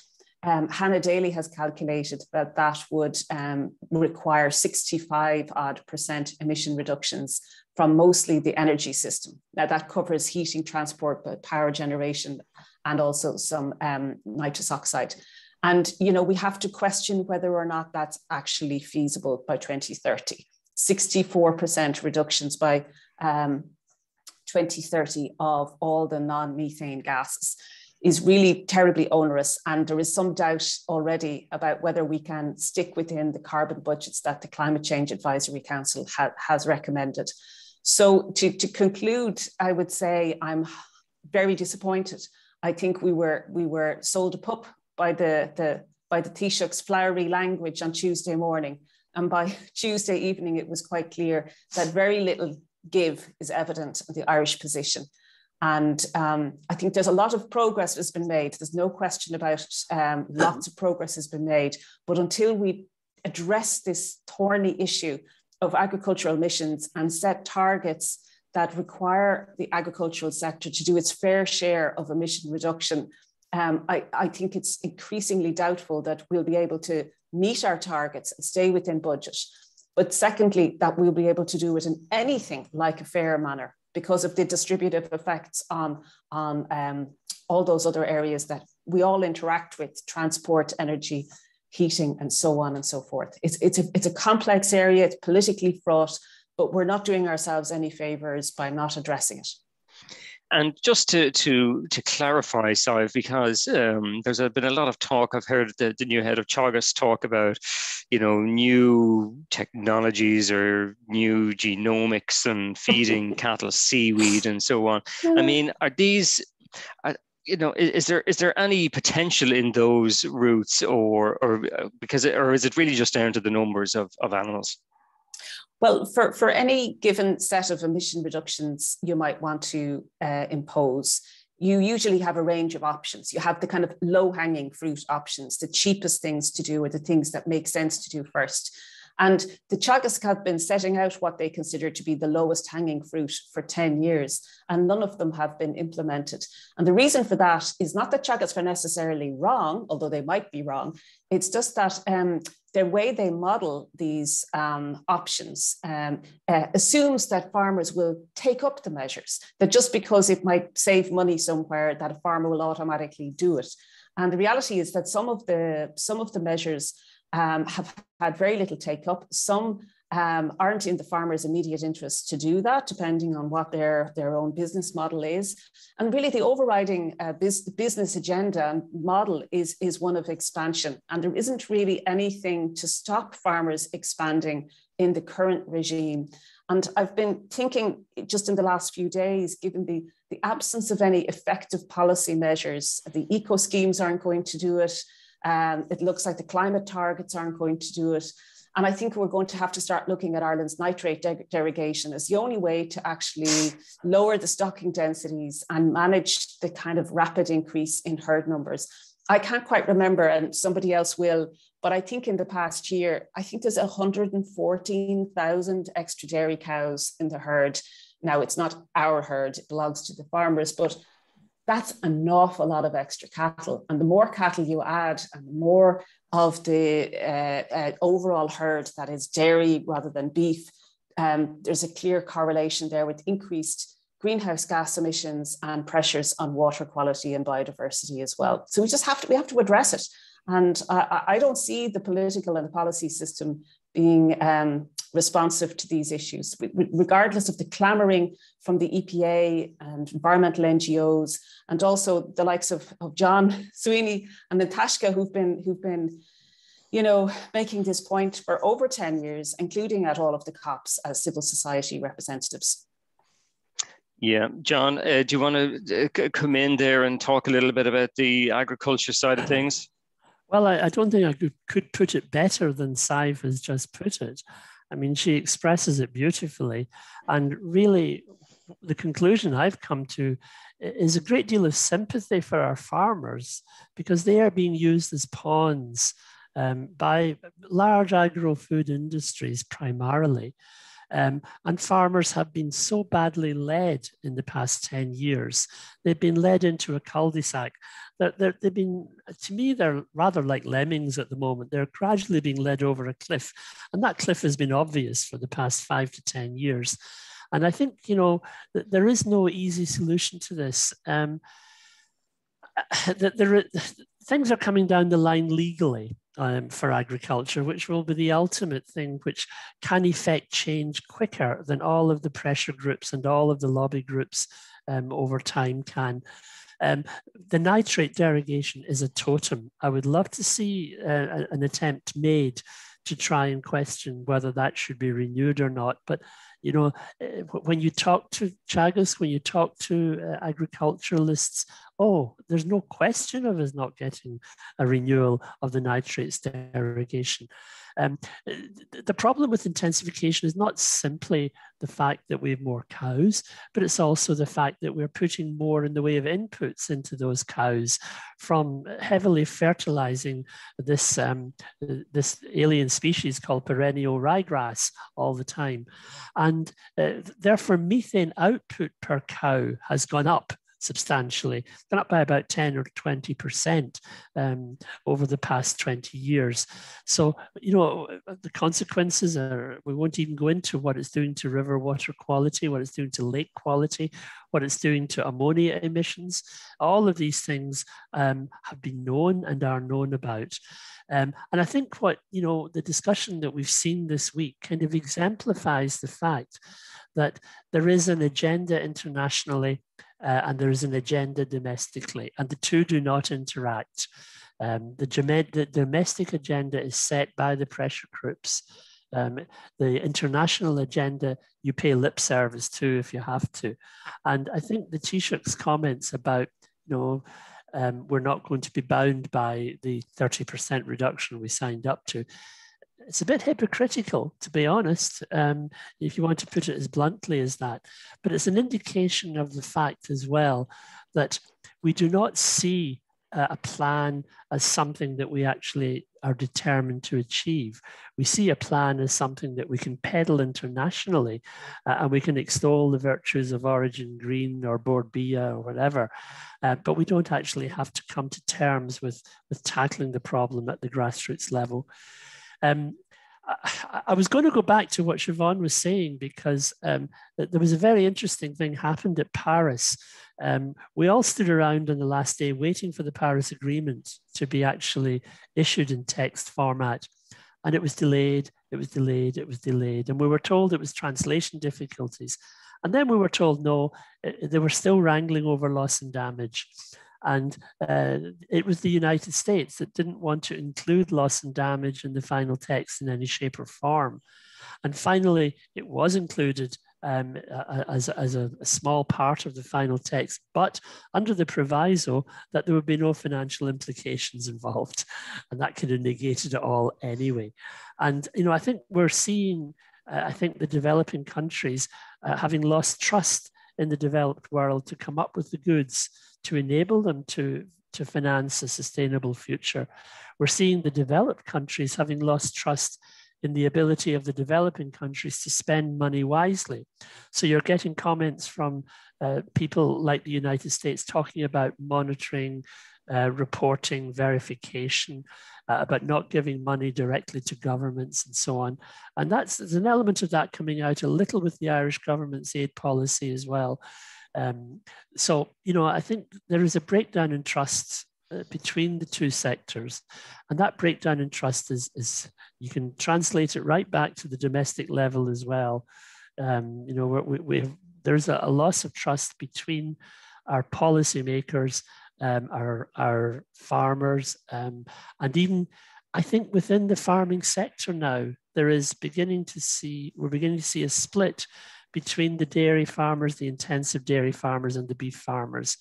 um, Hannah Daly has calculated that that would um, require 65 odd percent emission reductions from mostly the energy system. Now that covers heating, transport, but power generation, and also some um, nitrous oxide. And you know we have to question whether or not that's actually feasible by 2030. 64% reductions by um, 2030 of all the non-methane gases is really terribly onerous. And there is some doubt already about whether we can stick within the carbon budgets that the Climate Change Advisory Council ha has recommended. So, to, to conclude, I would say I'm very disappointed. I think we were we were sold a pup by the, the by the Taoiseach's flowery language on Tuesday morning. And by Tuesday evening, it was quite clear that very little give is evident in the Irish position. And um, I think there's a lot of progress that's been made. There's no question about um, lots of progress has been made. But until we address this thorny issue of agricultural emissions and set targets that require the agricultural sector to do its fair share of emission reduction, um, I, I think it's increasingly doubtful that we'll be able to meet our targets and stay within budget. But secondly, that we'll be able to do it in anything like a fair manner because of the distributive effects on, on um, all those other areas that we all interact with transport, energy, heating, and so on and so forth. It's, it's, a, it's a complex area, it's politically fraught, but we're not doing ourselves any favors by not addressing it. And just to to to clarify, Sadhbh, because um, there's a, been a lot of talk. I've heard the, the new head of Teagasc talk about, you know, new technologies or new genomics and feeding cattle seaweed and so on. I mean, are these? Are, you know, is, is, there is there any potential in those routes, or or uh, because it, or is it really just down to the numbers of, of animals? Well, for, for any given set of emission reductions you might want to uh, impose, you usually have a range of options. You have the kind of low hanging fruit options, the cheapest things to do, or the things that make sense to do first. And the Teagasc have been setting out what they consider to be the lowest hanging fruit for 10 years, and none of them have been implemented. And the reason for that is not that Teagasc are necessarily wrong, although they might be wrong. It's just that um, the way they model these um, options um, uh, assumes that farmers will take up the measures, that just because it might save money somewhere, that a farmer will automatically do it. And the reality is that some of the, some of the measures um, have had very little take up. Some um, aren't in the farmer's immediate interest to do that, depending on what their, their own business model is. And really, the overriding uh, biz, business agenda and model is, is one of expansion. And there isn't really anything to stop farmers expanding in the current regime. And I've been thinking just in the last few days, given the, the absence of any effective policy measures, the eco schemes aren't going to do it. Um, it looks like the climate targets aren't going to do it. And I think we're going to have to start looking at Ireland's nitrate de derogation as the only way to actually lower the stocking densities and manage the kind of rapid increase in herd numbers. I can't quite remember, and somebody else will, but I think in the past year, I think there's 114,000 extra dairy cows in the herd. Now, it's not our herd, it belongs to the farmers, but that's an awful lot of extra cattle. And the more cattle you add and the more of the uh, uh, overall herd that is dairy rather than beef, um, there's a clear correlation there with increased greenhouse gas emissions and pressures on water quality and biodiversity as well. So we just have to, we have to address it. And I, I don't see the political and the policy system being um, responsive to these issues, regardless of the clamoring from the EPA and environmental NGOs, and also the likes of, of John Sweeney and Natasha, who've been, who've been you know, making this point for over 10 years, including at all of the COPs as civil society representatives. Yeah, John, uh, do you want to uh, come in there and talk a little bit about the agriculture side of things? Well, I, I don't think I could, could put it better than Sadhbh has just put it. I mean, she expresses it beautifully. And really, the conclusion I've come to is a great deal of sympathy for our farmers because they are being used as pawns um, by large agro food industries primarily. Um, and farmers have been so badly led in the past 10 years. They've been led into a cul-de-sac. They've been, to me, they're rather like lemmings at the moment. They're gradually being led over a cliff. And that cliff has been obvious for the past five to 10 years. And I think, you know, that there is no easy solution to this. Um, that there, things are coming down the line legally um, for agriculture, which will be the ultimate thing which can effect change quicker than all of the pressure groups and all of the lobby groups um, over time can. Um, the nitrate derogation is a totem. I would love to see uh, an attempt made to try and question whether that should be renewed or not. But you know, eh, when you talk to Teagasc, when you talk to uh, agriculturalists, oh, there's no question of us not getting a renewal of the nitrates derogation. Um, the problem with intensification is not simply the fact that we have more cows, but it's also the fact that we're putting more in the way of inputs into those cows from heavily fertilizing this, um, this alien species called perennial ryegrass all the time. And uh, therefore, methane output per cow has gone up substantially, They're up by about 10 or 20% um, over the past 20 years. So, you know, the consequences are, we won't even go into what it's doing to river water quality, what it's doing to lake quality, what it's doing to ammonia emissions. All of these things um, have been known and are known about. Um, and I think what, you know, the discussion that we've seen this week kind of exemplifies the fact that there is an agenda internationally uh, and there is an agenda domestically, and the two do not interact. Um, the, the, domestic agenda is set by the pressure groups. Um, the international agenda, you pay lip service to if you have to. And I think the Taoiseach's comments about, you know, um, we're not going to be bound by the 30% reduction we signed up to it's a bit hypocritical, to be honest, um, if you want to put it as bluntly as that. But it's an indication of the fact as well that we do not see a plan as something that we actually are determined to achieve. We see a plan as something that we can peddle internationally uh, and we can extol the virtues of Origin Green or Bord Bia or whatever, uh, but we don't actually have to come to terms with, with tackling the problem at the grassroots level. Um, I was going to go back to what Siobhan was saying because um, there was a very interesting thing happened at Paris. Um, we all stood around on the last day waiting for the Paris Agreement to be actually issued in text format. And it was delayed, it was delayed, it was delayed. And we were told it was translation difficulties. And then we were told no, they were still wrangling over loss and damage. And uh, it was the United States that didn't want to include loss and damage in the final text in any shape or form. And finally, it was included um, as, as a, a, small part of the final text, but under the proviso that there would be no financial implications involved. And that could have negated it all anyway. And, you know, I think we're seeing, uh, I think the developing countries uh, having lost trust in the developed world to come up with the goods to enable them to, to finance a sustainable future. We're seeing the developed countries having lost trust in the ability of the developing countries to spend money wisely. So you're getting comments from uh, people like the United States talking about monitoring, uh, reporting, verification, uh, about not giving money directly to governments and so on. And that's there's an element of that coming out a little with the Irish government's aid policy as well. Um, so, you know, I think there is a breakdown in trust uh, between the two sectors. And that breakdown in trust is, is, you can translate it right back to the domestic level as well. Um, you know, we, we there's a, a, loss of trust between our policymakers, um, our, our farmers, um, and even I think within the farming sector now, there is beginning to see, we're beginning to see a split between the dairy farmers, the intensive dairy farmers, and the beef farmers.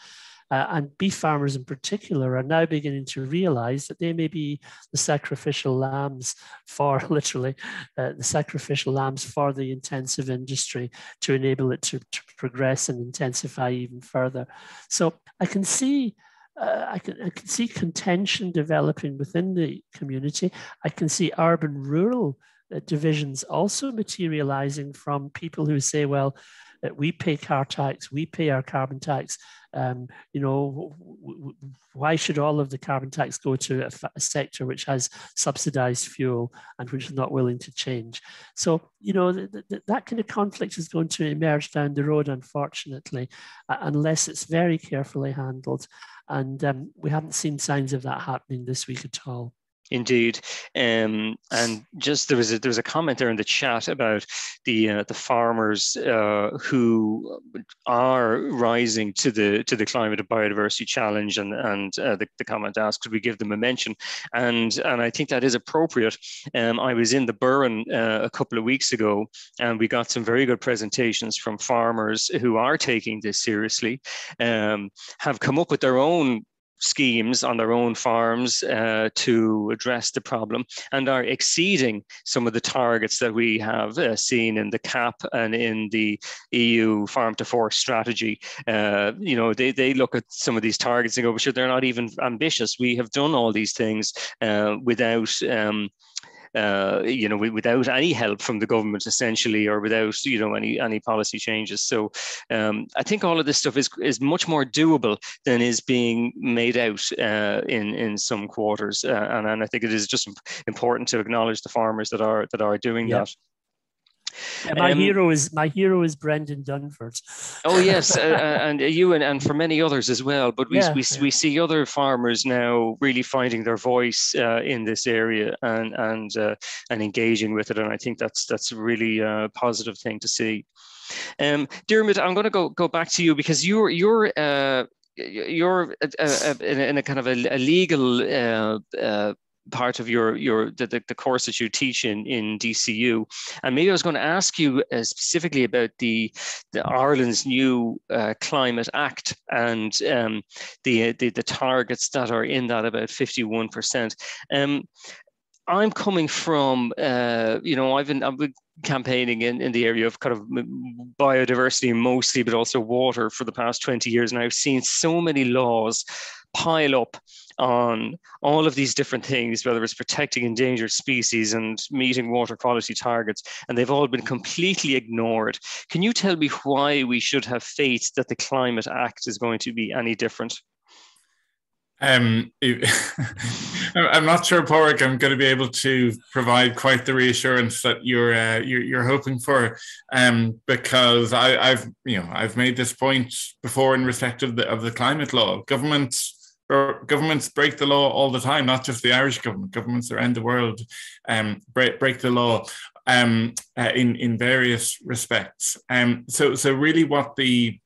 Uh, and beef farmers in particular are now beginning to realize that they may be the sacrificial lambs for literally uh, the sacrificial lambs for the intensive industry to enable it to, to progress and intensify even further. So I can see. Uh, I, can, I can see contention developing within the community. I can see urban rural uh, divisions also materializing from people who say, well, uh, we pay car tax, we pay our carbon tax. Um, you know, why should all of the carbon tax go to a, sector which has subsidized fuel and which is not willing to change? So, you know, th- th- that kind of conflict is going to emerge down the road, unfortunately, uh, unless it's very carefully handled. And um, we haven't seen signs of that happening this week at all. Indeed, um, and just there was a, there was a comment there in the chat about the uh, the farmers uh, who are rising to the to the climate and biodiversity challenge, and and uh, the, the comment asked could we give them a mention, and and I think that is appropriate. Um, I was in the Burren uh, a couple of weeks ago, and we got some very good presentations from farmers who are taking this seriously, um, have come up with their own schemes on their own farms uh, to address the problem and are exceeding some of the targets that we have uh, seen in the CAP and in the EU farm to fork strategy. Uh, you know, they, they look at some of these targets and go, but sure, they're not even ambitious. We have done all these things uh, without um, uh, you know, without any help from the government, essentially, or without you know any any policy changes. So um, I think all of this stuff is is much more doable than is being made out uh, in in some quarters, uh, and and I think it is just important to acknowledge the farmers that are that are doing yeah. that. Yeah, my um, hero is my hero is Brendan Dunford. oh yes, uh, uh, and you and, and for many others as well. But we, yeah, we, yeah. we see other farmers now really finding their voice uh, in this area and and uh, and engaging with it, and I think that's that's a really uh, positive thing to see. Um, Diarmuid, I'm going to go go back to you because you're you're uh, you're in, a, in, a, kind of a, a legal uh, uh, part of your your the, the, course that you teach in in DCU. And maybe I was going to ask you uh, specifically about the, the Ireland's new uh, climate act and um, the, the the targets that are in that about fifty one percent. Um, I'm coming from, uh, you know, I've been, I've been campaigning in, in the area of kind of biodiversity mostly, but also water for the past 20 years. And I've seen so many laws pile up on all of these different things, whether it's protecting endangered species and meeting water quality targets, and they've all been completely ignored. Can you tell me why we should have faith that the Climate Act is going to be any different? Um, I'm not sure, Pádraic, I'm going to be able to provide quite the reassurance that you're uh, you're, you're, hoping for, um, because I, have you know I've made this point before in respect of the of the climate law. Governments governments break the law all the time, not just the Irish government. Governments around the world um, break break the law um, uh, in in various respects. Um, so so really, what the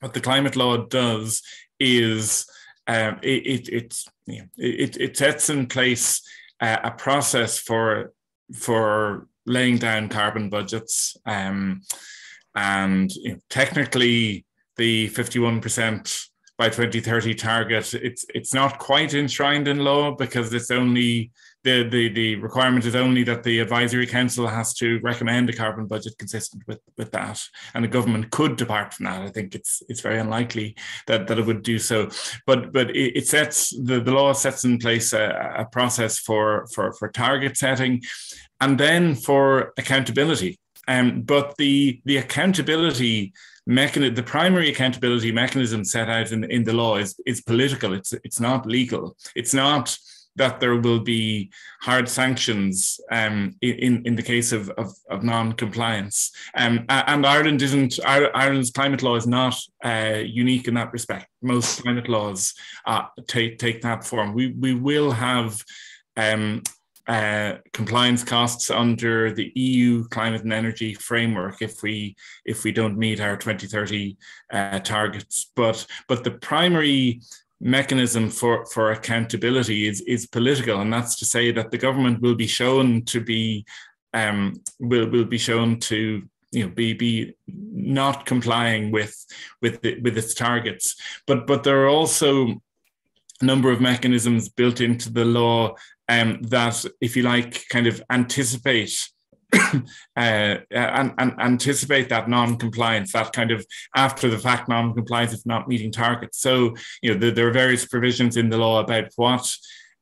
what the climate law does is um, it, it, know, it, it sets in place uh, a process for for laying down carbon budgets um, and you know, technically the 51% by 2030 target. It's it's not quite enshrined in law because it's only the, the, the requirement is only that the advisory council has to recommend a carbon budget consistent with, with that. And the government could depart from that. I think it's it's very unlikely that, that it would do so. But but it, sets the, the law sets in place a, a process for, for, for target setting and then for accountability. Um, but the the accountability mechanism, the primary accountability mechanism set out in, in the law is, is political. It's, it's not legal. It's not that there will be hard sanctions um, in, in the case of, of, of non-compliance. Um, and Ireland isn't, Ireland's climate law is not uh, unique in that respect. Most climate laws uh, take, take that form. We, we will have um, uh, compliance costs under the EU climate and energy framework if we if we don't meet our 2030 uh, targets. But but the primary mechanism for, for accountability is, is political, and that's to say that the government will be shown to be um, will will be shown to you know be be not complying with with the, with its targets. But but there are also number of mechanisms built into the law um, that, if you like, kind of anticipate uh, and, and, anticipate that non-compliance, that kind of after the fact non-compliance if not meeting targets. So you know the, there are various provisions in the law about what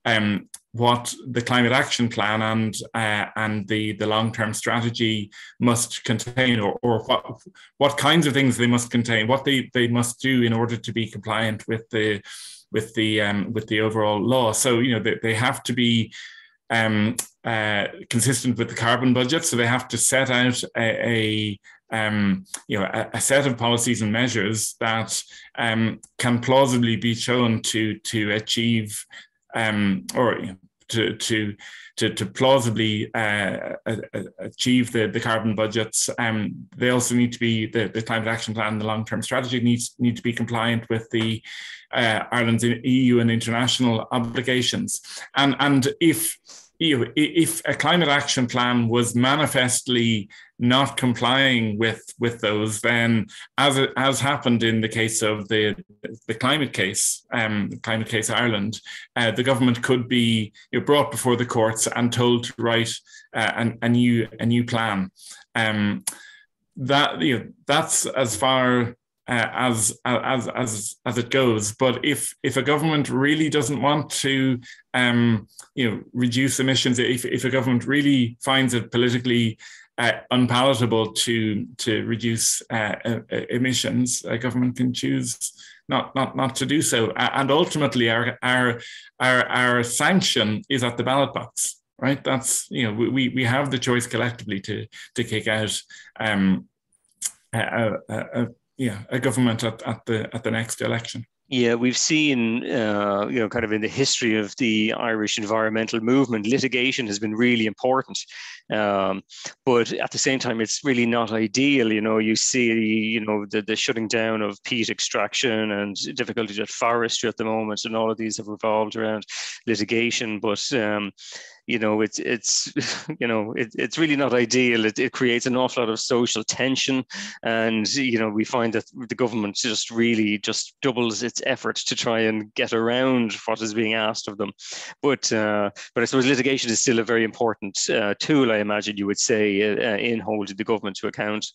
um, what the climate action plan and uh, and the the long-term strategy must contain, or, or what what kinds of things they must contain, what they they must do in order to be compliant with the with the um, with the overall law. So you know they, they have to be um, uh, consistent with the carbon budget. So they have to set out a, a um, you know a, a, set of policies and measures that um, can plausibly be shown to to achieve um, or to to to, to plausibly uh, achieve the, the carbon budgets. Um, they also need to be the, the climate action plan, the long term strategy needs need to be compliant with the uh, Ireland's EU and international obligations. And, and if you know, if a climate action plan was manifestly not complying with with those, then as as happened in the case of the the climate case, um, climate case Ireland, uh, the government could be you know, brought before the courts and told to write uh, an, a new a new plan. Um, that you know, that's as far uh, as as as as it goes. But if if a government really doesn't want to, um, you know, reduce emissions, if if a government really finds it politically uh, unpalatable to to reduce uh, uh emissions, a government can choose not not not to do so. And ultimately, our our our our sanction is at the ballot box. Right. That's you know we we have the choice collectively to to kick out. Um, a, a, yeah a government at, at the at the next election. Yeah, we've seen, uh, you know, kind of in the history of the Irish environmental movement, litigation has been really important. Um, but at the same time, it's really not ideal. You know, you see, you know, the, the shutting down of peat extraction and difficulties at forestry at the moment, and all of these have revolved around litigation. But um, you know it's it's you know it, it's really not ideal it, it creates an awful lot of social tension and you know we find that the government just really just doubles its effort to try and get around what is being asked of them. But uh, but I suppose litigation is still a very important uh, tool. I imagine you would say uh, in holding the government to account.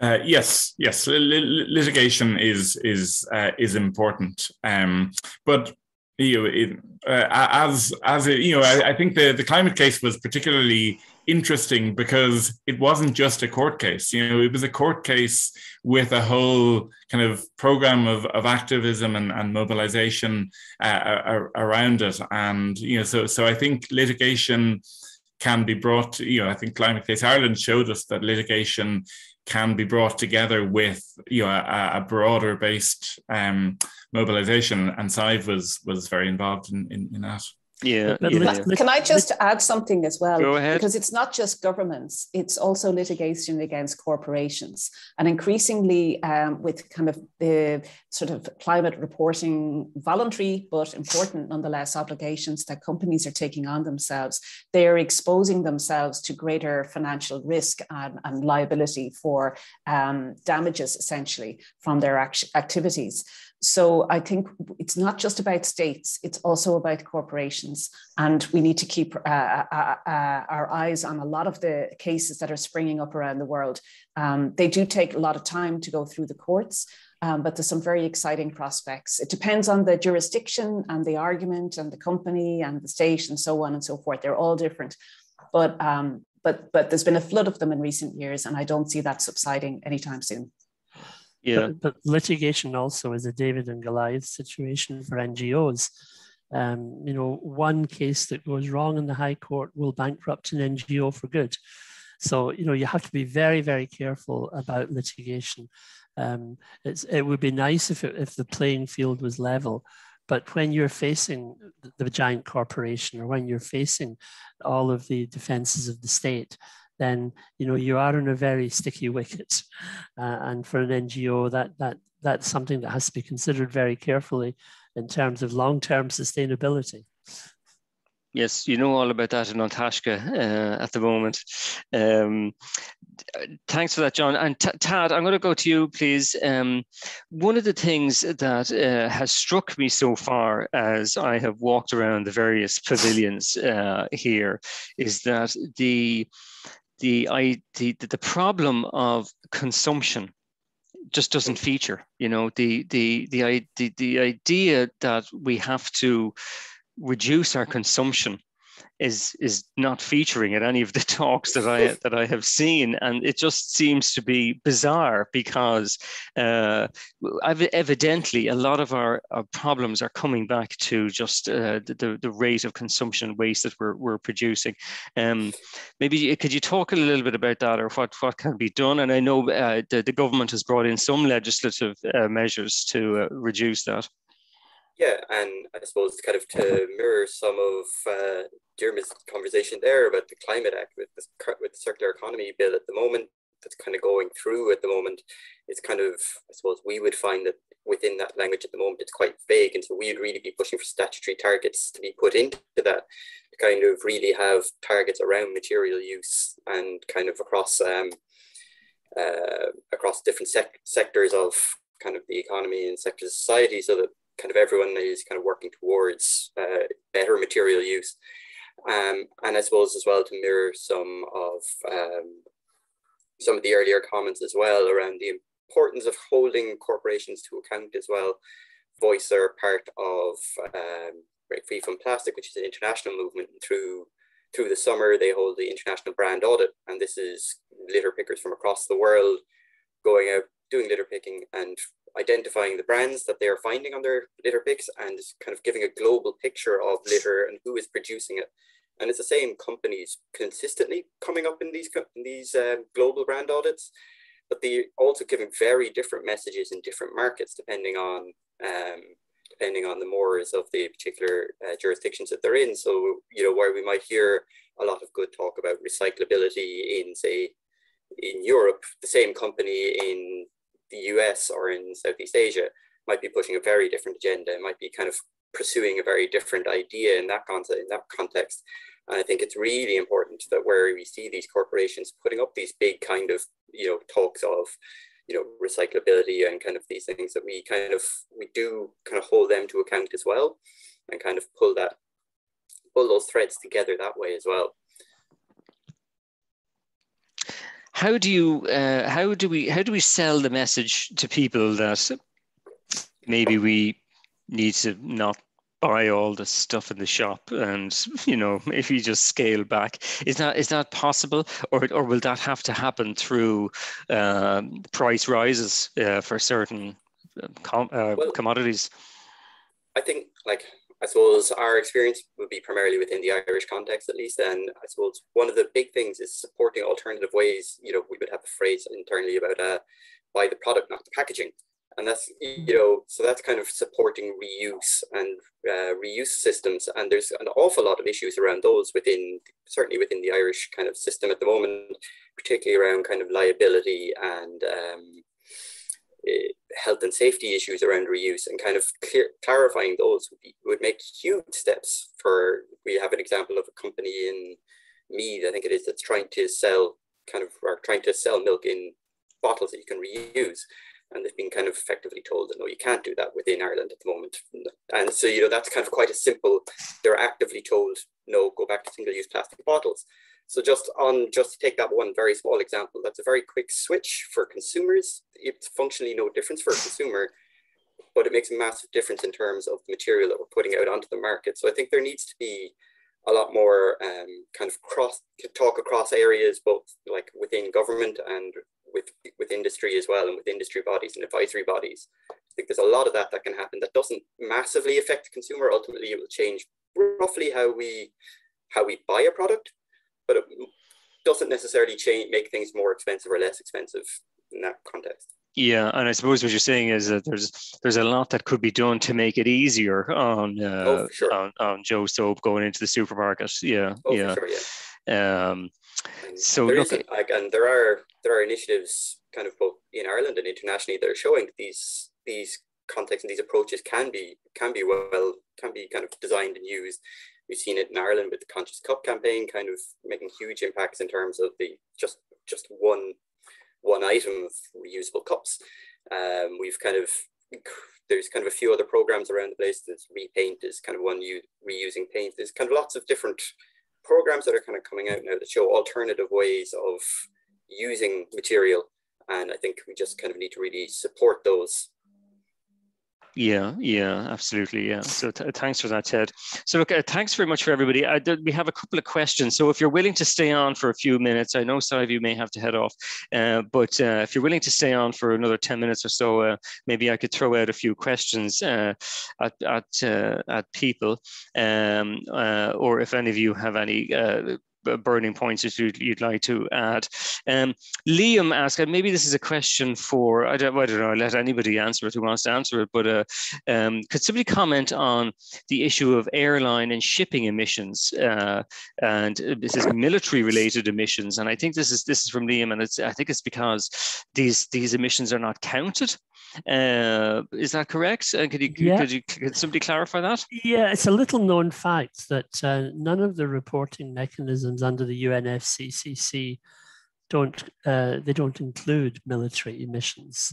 Uh, yes, yes. litigation is is uh, is important, um, but you know, it, uh, as as a, you know, I, I, think the the climate case was particularly interesting because it wasn't just a court case. You know, it was a court case with a whole kind of program of, of activism and, and mobilization uh, around it, and you know, so so I think litigation can be brought. You know, I think Climate Case Ireland showed us that litigation can be brought together with you know a, a broader based um, mobilization and Sadhbh was was very involved in, in, in that. Yeah, yeah. Can I just add something as well? Go ahead. Because it's not just governments, it's also litigation against corporations. And increasingly, um, with kind of the sort of climate reporting, voluntary but important nonetheless, obligations that companies are taking on themselves, they're exposing themselves to greater financial risk and, and liability for um, damages essentially from their act- activities. So I think it's not just about states, it's also about corporations. And we need to keep uh, uh, uh, uh, our eyes on a lot of the cases that are springing up around the world. Um, they do take a lot of time to go through the courts. Um, but there's some very exciting prospects. It depends on the jurisdiction and the argument and the company and the state and so on and so forth. They're all different, but um, but but there's been a flood of them in recent years, and I don't see that subsiding anytime soon. Yeah. But, but, litigation also is a David and Goliath situation for NGOs. Um, you know, one case that goes wrong in the High Court will bankrupt an NGO for good. So, you know, you have to be very, very careful about litigation. Um, it would be nice if, it, if the playing field was level, but when you're facing the, the giant corporation or when you're facing all of the defenses of the state, then you know you are in a very sticky wicket. Uh, and for an NGO, that that that's something that has to be considered very carefully in terms of long-term sustainability. Yes, you know all about that in An Taisce uh, at the moment. Um, thanks for that, John. And Tad, I'm going to go to you, please. Um, one of the things that uh, has struck me so far as I have walked around the various pavilions uh, here is that the the, I, the, the problem of consumption just doesn't mm. feature you know the the the the, the idea that we have to reduce our consumption is is not featuring at any of the talks that I that I have seen, and it just seems to be bizarre because uh, evidently a lot of our, our, problems are coming back to just uh, the, the rate of consumption waste that we're, we're producing. Um, maybe could you talk a little bit about that, or what what can be done? And I know uh, the the government has brought in some legislative uh, measures to uh, reduce that. Yeah, and I suppose kind of to mirror some of uh, Diarmuid's conversation there about the Climate Act with the, with the circular economy bill at the moment that's kind of going through at the moment, it's kind of, I suppose we would find that within that language at the moment, it's quite vague. And so we'd really be pushing for statutory targets to be put into that to kind of really have targets around material use and kind of across um, uh, across different sec- sectors of kind of the economy and sectors of society so that kind of everyone is kind of working towards uh, better material use. Um, and I suppose as well to mirror some of um, some of the earlier comments as well around the importance of holding corporations to account as well. Voice are part of um, Break Free from Plastic, which is an international movement. through through the summer, they hold the International Brand Audit, and this is litter pickers from across the world going out doing litter picking and identifying the brands that they are finding on their litter picks and kind of giving a global picture of litter and who is producing it. And it's the same companies consistently coming up in these in these uh, global brand audits, but they also giving very different messages in different markets depending on um, depending on the mores of the particular uh, jurisdictions that they're in. So you know where we might hear a lot of good talk about recyclability in say in Europe, the same company in the US or in Southeast Asia might be pushing a very different agenda, it might be kind of pursuing a very different idea in that context. In that context. And I think it's really important that where we see these corporations putting up these big kind of, you know, talks of you know recyclability and kind of these things that we kind of we do kind of hold them to account as well and kind of pull that pull those threads together that way as well how do you uh, how do we how do we sell the message to people that maybe we need to not buy all the stuff in the shop and you know if you just scale back? Is that is that possible? Or or will that have to happen through um, price rises uh, for certain um, com- uh, well, commodities? I think like i suppose our experience would be primarily within the irish context at least. And i suppose one of the big things is supporting alternative ways you know we would have a phrase internally about uh, buy the product not the packaging. And that's you know so that's kind of supporting reuse and uh, reuse systems. And there's an awful lot of issues around those within certainly within the irish kind of system at the moment particularly around kind of liability and um, Uh, health and safety issues around reuse and kind of clear, clarifying those would, be, would make huge steps for we have an example of a company in Meath, I think it is, that's trying to sell kind of or trying to sell milk in bottles that you can reuse and they've been kind of effectively told that no, you can't do that within Ireland at the moment. And so, you know, that's kind of quite a simple, they're actively told, no, go back to single-use plastic bottles. So just on, just to take that one very small example, that's a very quick switch for consumers. It's functionally no difference for a consumer, but it makes a massive difference in terms of the material that we're putting out onto the market. So I think there needs to be a lot more um, kind of cross talk across areas, both like within government and with with industry as well and with industry bodies and advisory bodies. I think there's a lot of that that can happen that doesn't massively affect the consumer. Ultimately, it will change roughly how we how we buy a product, but it doesn't necessarily change make things more expensive or less expensive in that context. Yeah, and I suppose what you're saying is that there's there's a lot that could be done to make it easier on uh, oh, sure. on, on Joe Soap going into the supermarket. Yeah, oh, yeah. Sure, yeah. Um, so look, like, and there are there are initiatives kind of both in Ireland and internationally that are showing these these contexts and these approaches can be can be well can be kind of designed and used. We've seen it in Ireland with the Conscious Cup campaign, kind of making huge impacts in terms of the just just one one item of reusable cups. Um, we've kind of there's kind of a few other programs around the place. There's repaint is kind of one you reusing paint. There's kind of lots of different programs that are kind of coming out now that show alternative ways of using material. And I think we just kind of need to really support those yeah, yeah, absolutely. Yeah. So th- thanks for that, Ted. So look, uh, thanks very much for everybody. I, we have a couple of questions. So if you're willing to stay on for a few minutes, I know some of you may have to head off, uh, but uh, if you're willing to stay on for another 10 minutes or so, uh, maybe I could throw out a few questions uh, at, at, uh, at people. Um, or if any of you have any burning points that you'd, you'd like to add. Um, Liam asked, and maybe this is a question for, I don't, I don't know, I'll let anybody answer it who wants to answer it, but uh, um, could somebody comment on the issue of airline and shipping emissions? Uh, and this is military related emissions. And I think this is this is from Liam, and it's I think it's because these these emissions are not counted. Uh, is that correct? Uh, could you, yeah. could you could somebody clarify that? Yeah, it's a little known fact that uh, none of the reporting mechanisms under the UNFCCC don't uh, they don't include military emissions.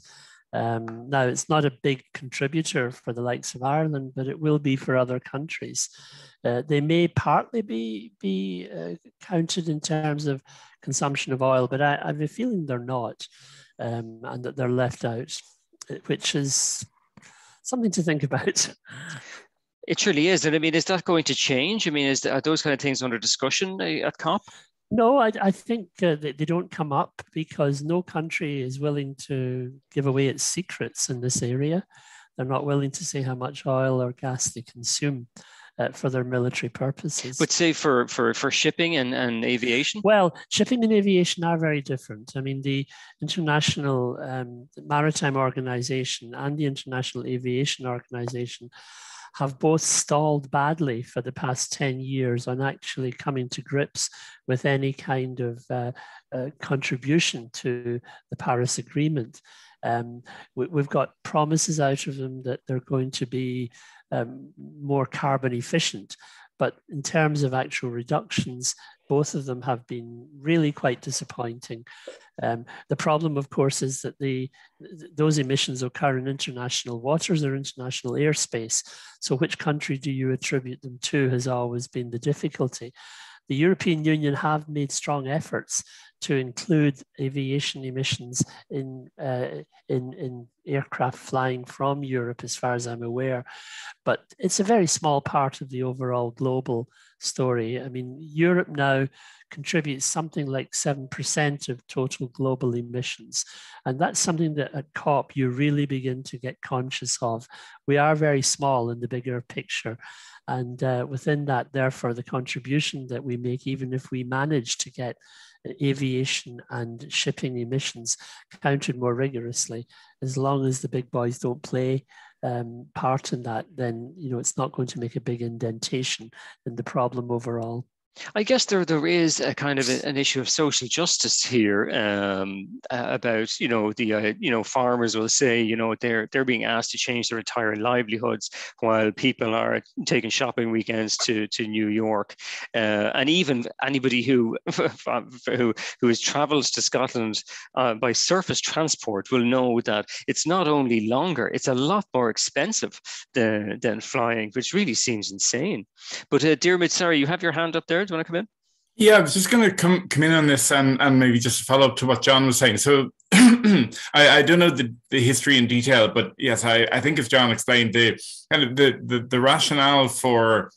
Um, now, it's not a big contributor for the likes of Ireland, but it will be for other countries. Uh, they may partly be be uh, counted in terms of consumption of oil, but I, I have a feeling they're not, um, and that they're left out which is something to think about. It truly is. And I mean, is that going to change? I mean, is are those kind of things under discussion uh, at COP? No, I, I think uh, they, they don't come up because no country is willing to give away its secrets in this area. They're not willing to say how much oil or gas they consume uh, for their military purposes. But say for for for shipping and, and aviation. Well, shipping and aviation are very different. I mean, the International um, Maritime Organization and the International Aviation Organization have both stalled badly for the past 10 years on actually coming to grips with any kind of uh, uh, contribution to the Paris Agreement. Um, we, have got promises out of them that they're going to be um, more carbon efficient. But in terms of actual reductions, both of them have been really quite disappointing. Um, the problem, of course, is that the those emissions occur in international waters or international airspace. So, which country do you attribute them to has always been the difficulty. The European Union have made strong efforts to include aviation emissions in, uh, in, in aircraft flying from Europe, as far as I'm aware. But it's a very small part of the overall global story. I mean, Europe now contributes something like 7% of total global emissions. And that's something that at COP you really begin to get conscious of. We are very small in the bigger picture. And uh, within that, therefore, the contribution that we make, even if we manage to get aviation and shipping emissions counted more rigorously, as long as the big boys don't play um, part in that, then you know it's not going to make a big indentation in the problem overall. I guess there there is a kind of an issue of social justice here um, about you know the uh, you know farmers will say you know they're they're being asked to change their entire livelihoods while people are taking shopping weekends to to New York, uh, and even anybody who who who has travelled to Scotland uh, by surface transport will know that it's not only longer, it's a lot more expensive than than flying, which really seems insane. But uh, Diarmuid, sorry, you have your hand up there. Do you want to come in? Yeah, I was just going to come come in on this and, and maybe just follow up to what John was saying. So I, I don't know the, the history in detail, but yes, I, I think as John explained, the kind of the, the, the rationale for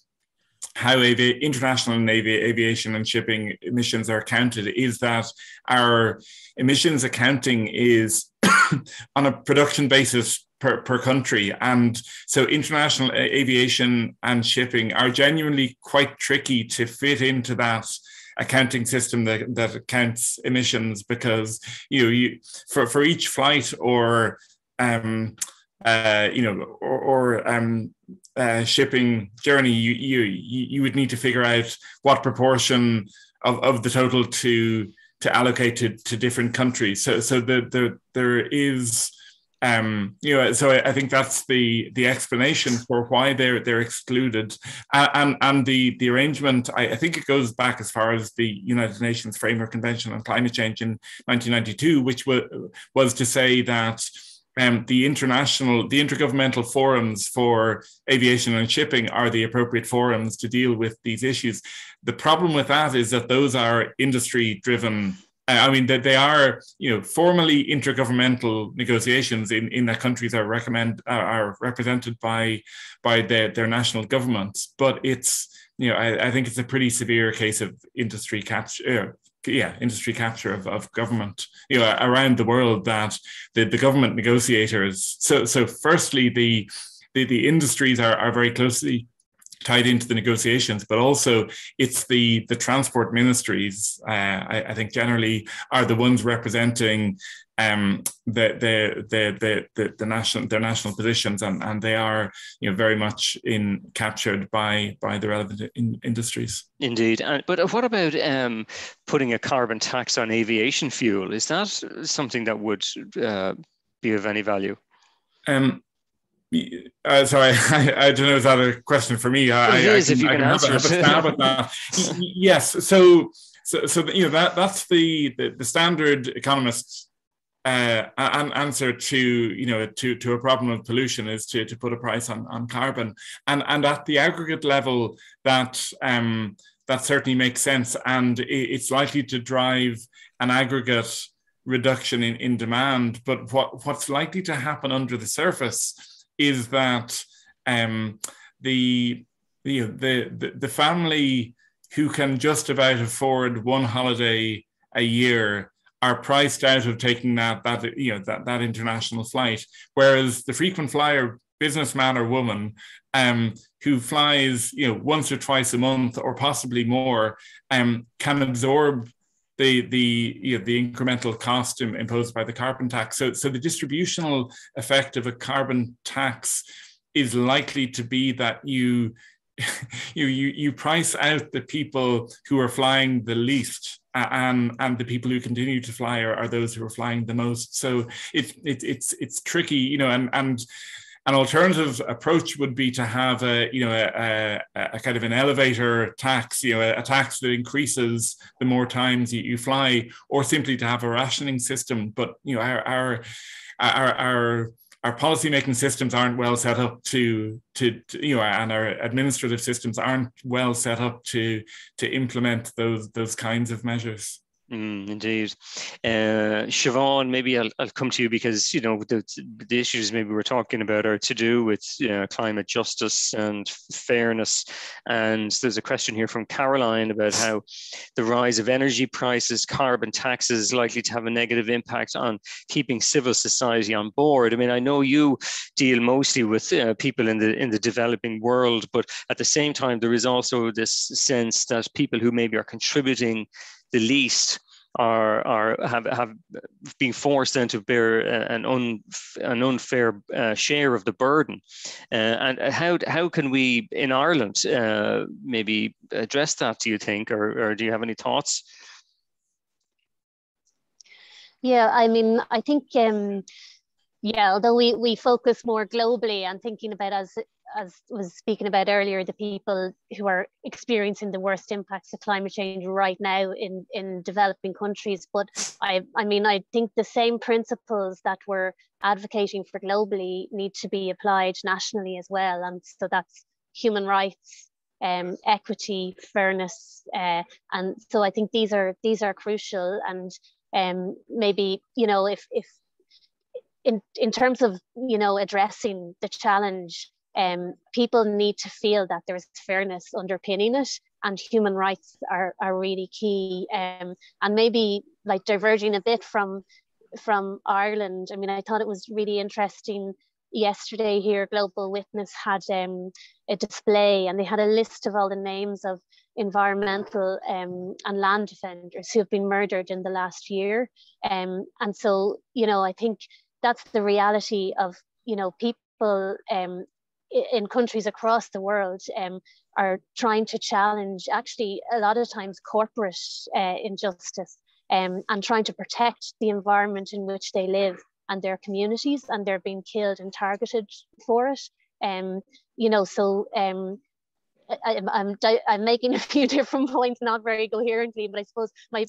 how avi- international and avi- aviation and shipping emissions are counted is that our emissions accounting is on a production basis per, per country. And so international aviation and shipping are genuinely quite tricky to fit into that accounting system that, that counts emissions because you know you for, for each flight or um uh you know or, or um uh, shipping journey you, you you would need to figure out what proportion of, of the total to to allocate to, to different countries so so the, the there is um, you know, so I, I, think that's the the explanation for why they're they're excluded, uh, and and the the arrangement. I, I, think it goes back as far as the United Nations Framework Convention on Climate Change in 1992, which was was to say that. Um, the international, the intergovernmental forums for aviation and shipping are the appropriate forums to deal with these issues. The problem with that is that those are industry-driven I mean that they are, you know, formally intergovernmental negotiations in, in that countries are recommend are represented by by their, their national governments. But it's, you know, I, I think it's a pretty severe case of industry capture. Uh, yeah, industry capture of, of government, you know, around the world that the, the government negotiators. So, so firstly, the the, the industries are, are very closely tied into the negotiations, but also it's the the transport ministries. Uh, I, I, think generally are the ones representing um, the, the, the the the national their national positions, and, and they are you know very much in captured by by the relevant in, industries. Indeed, but what about um, putting a carbon tax on aviation fuel? Is that something that would uh, be of any value? Um, uh, sorry, I, I, don't know. Is that a question for me? I, it is, I can, if you can, can answer have, have that. yes. So, so, so you know that that's the the, the standard economist's uh, an answer to you know to to a problem of pollution is to to put a price on on carbon, and and at the aggregate level that um that certainly makes sense, and it's likely to drive an aggregate reduction in, in demand. But what what's likely to happen under the surface is that um, the, the, the, the family who can just about afford one holiday a year are priced out of taking that that you know that, that international flight. Whereas the frequent flyer businessman or woman um, who flies you know once or twice a month or possibly more um, can absorb the the you know, the incremental cost imposed by the carbon tax. So so the distributional effect of a carbon tax is likely to be that you you you you price out the people who are flying the least and and the people who continue to fly are, are those who are flying the most so it, it it's it's tricky you know and and an alternative approach would be to have a you know a, a, a kind of an elevator tax you know a, a, tax that increases the more times you, you fly or simply to have a rationing system. But you know our our our, our our policy making systems aren't well set up to, to, to you know and our administrative systems aren't well set up to to implement those those kinds of measures Mm, indeed. Uh, Siobhan, maybe I'll, I'll come to you because, you know, the, the issues maybe we're talking about are to do with you know, climate justice and fairness. And there's a question here from Caroline about how the rise of energy prices, carbon taxes is likely to have a negative impact on keeping civil society on board. I mean, I know you deal mostly with uh, people in the in the developing world, but at the same time, there is also this sense that people who maybe are contributing the least are are have have been forced then to bear an un, an unfair uh, share of the burden, uh, and how how can we in Ireland uh, maybe address that? Do you think, or or do you have any thoughts? Yeah, I mean, I think. Um, yeah, although we, we focus more globally and thinking about as as was speaking about earlier, the people who are experiencing the worst impacts of climate change right now in, in developing countries. But I, I mean, I think the same principles that we're advocating for globally need to be applied nationally as well. And so that's human rights, um, equity, fairness, uh, and so I think these are these are crucial. And um, maybe you know if if in in terms of you know addressing the challenge um, people need to feel that there's fairness underpinning it and human rights are, are really key um, and maybe like diverging a bit from from Ireland. I mean I thought it was really interesting yesterday here Global Witness had um, a display and they had a list of all the names of environmental um, and land defenders who have been murdered in the last year. Um, and so you know I think that's the reality of you know people um, in countries across the world um, are trying to challenge actually a lot of times corporate uh, injustice um, and trying to protect the environment in which they live and their communities and they're being killed and targeted for it. Um, you know so um, I, I'm, I'm making a few different points not very coherently but I suppose my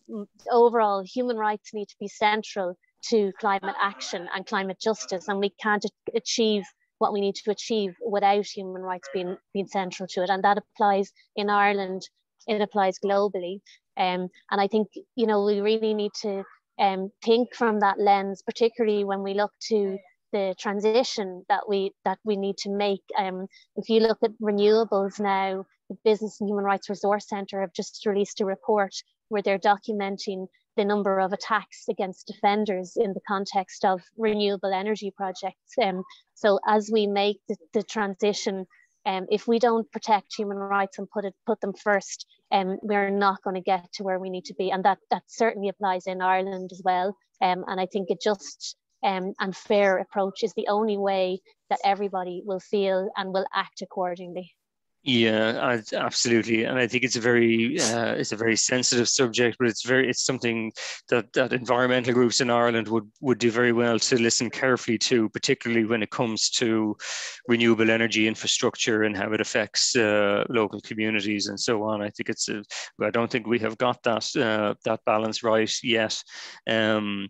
overall human rights need to be central to climate action and climate justice and we can't achieve what we need to achieve without human rights being, being central to it. And that applies in Ireland, it applies globally. Um, and I think, you know, we really need to um, think from that lens, particularly when we look to the transition that we that we need to make. Um, if you look at renewables now, the Business and Human Rights Resource Centre have just released a report where they're documenting the number of attacks against defenders in the context of renewable energy projects. Um, so as we make the, the transition, um, if we don't protect human rights and put it put them first, um, we're not going to get to where we need to be. And that that certainly applies in Ireland as well. Um, and I think a just um, and fair approach is the only way that everybody will feel and will act accordingly. Yeah, absolutely, and I think it's a very uh, it's a very sensitive subject, but it's very it's something that that environmental groups in Ireland would would do very well to listen carefully to, particularly when it comes to renewable energy infrastructure and how it affects uh, local communities and so on. I think it's a, I don't think we have got that uh, that balance right yet. Um,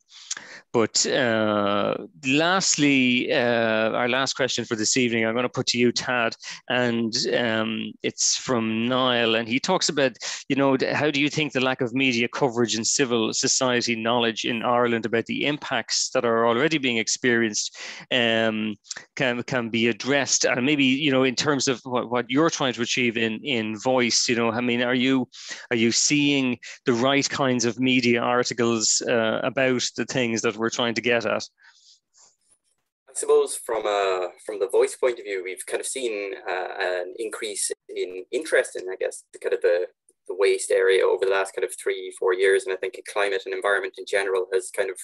but uh, lastly, uh, our last question for this evening, I'm going to put to you, Tad, and. Um, um, it's from Niall, and he talks about, you know, how do you think the lack of media coverage and civil society knowledge in Ireland about the impacts that are already being experienced um, can can be addressed, and maybe you know, in terms of what, what you're trying to achieve in in voice, you know, I mean, are you are you seeing the right kinds of media articles uh, about the things that we're trying to get at? Suppose from a from the voice point of view, we've kind of seen uh, an increase in interest in, I guess, the kind of the, the waste area over the last kind of three, four years. And I think climate and environment in general has kind of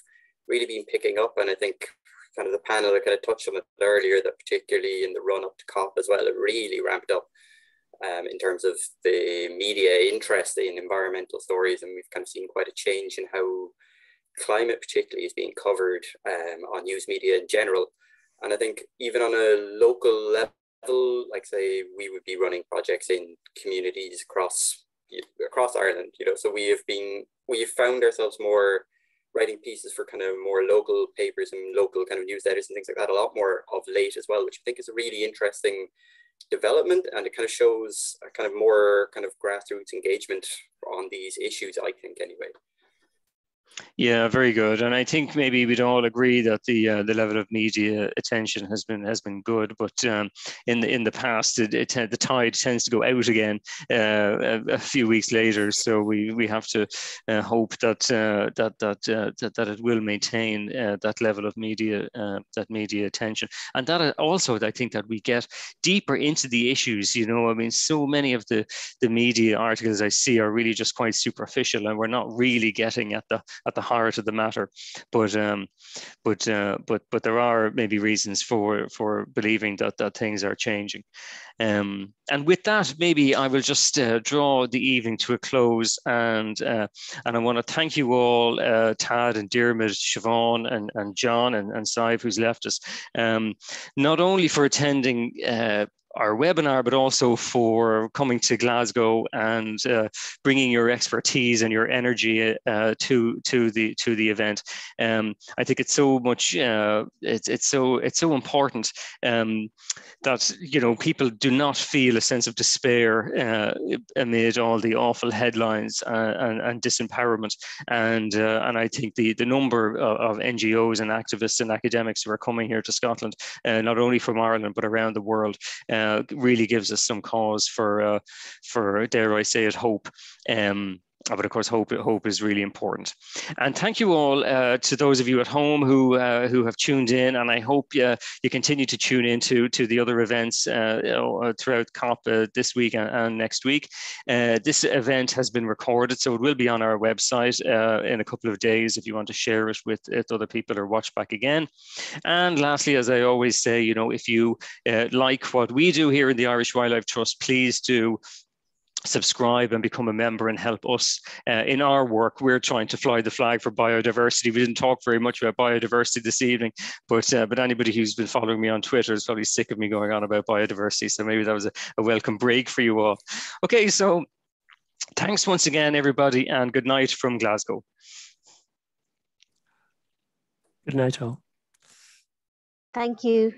really been picking up. And I think kind of the panel I kind of touched on it earlier, that particularly in the run up to COP as well, it really ramped up um, in terms of the media interest in environmental stories. And we've kind of seen quite a change in how climate particularly is being covered um, on news media in general. And I think even on a local level, like say we would be running projects in communities across across Ireland, you know, so we have been we've found ourselves more writing pieces for kind of more local papers and local kind of newsletters and things like that a lot more of late as well, which I think is a really interesting development and it kind of shows a kind of more kind of grassroots engagement on these issues, I think anyway. Yeah, very good. And I think maybe we'd all agree that the uh, the level of media attention has been has been good, but um, in the in the past, it, it, the tide tends to go out again uh, a, few weeks later. So we we have to uh, hope that uh, that that, uh, that that it will maintain uh, that level of media that media attention, and that also I think that we get deeper into the issues. You know, I mean, so many of the the media articles I see are really just quite superficial, and we're not really getting at the at the heart of the matter. But um, but uh, but but there are maybe reasons for for believing that that things are changing. Um, and with that, maybe I will just uh, draw the evening to a close, and uh, and I want to thank you all, uh, Tad and Diarmuid, Siobhan, and and John and and Sadhbh, who's left us, um, not only for attending uh, our webinar, but also for coming to Glasgow and uh, bringing your expertise and your energy uh, to to the to the event. Um, I think it's so much uh, it's it's so it's so important um, that you know people do not feel a sense of despair uh, amid all the awful headlines uh, and, and disempowerment. And uh, and I think the the number of, of, NGOs and activists and academics who are coming here to Scotland, not only from Ireland but around the world uh, really gives us some cause for uh, for dare I say it hope. Um, but of course, hope hope is really important. And thank you all uh, to those of you at home who uh, who have tuned in, and I hope uh, you continue to tune in to, to the other events uh, uh, throughout COP uh, this week and, and next week. this event has been recorded, so it will be on our website in a couple of days if you want to share it with, with other people or watch back again. And lastly, as I always say, you know, if you like what we do here in the Irish Wildlife Trust, please do subscribe and become a member and help us uh, in our work. We're trying to fly the flag for biodiversity. We didn't talk very much about biodiversity this evening, but uh, but anybody who's been following me on Twitter is probably sick of me going on about biodiversity. So maybe that was a, a welcome break for you all. Okay, so thanks once again, everybody, and good night from Glasgow. Good night, all. Thank you.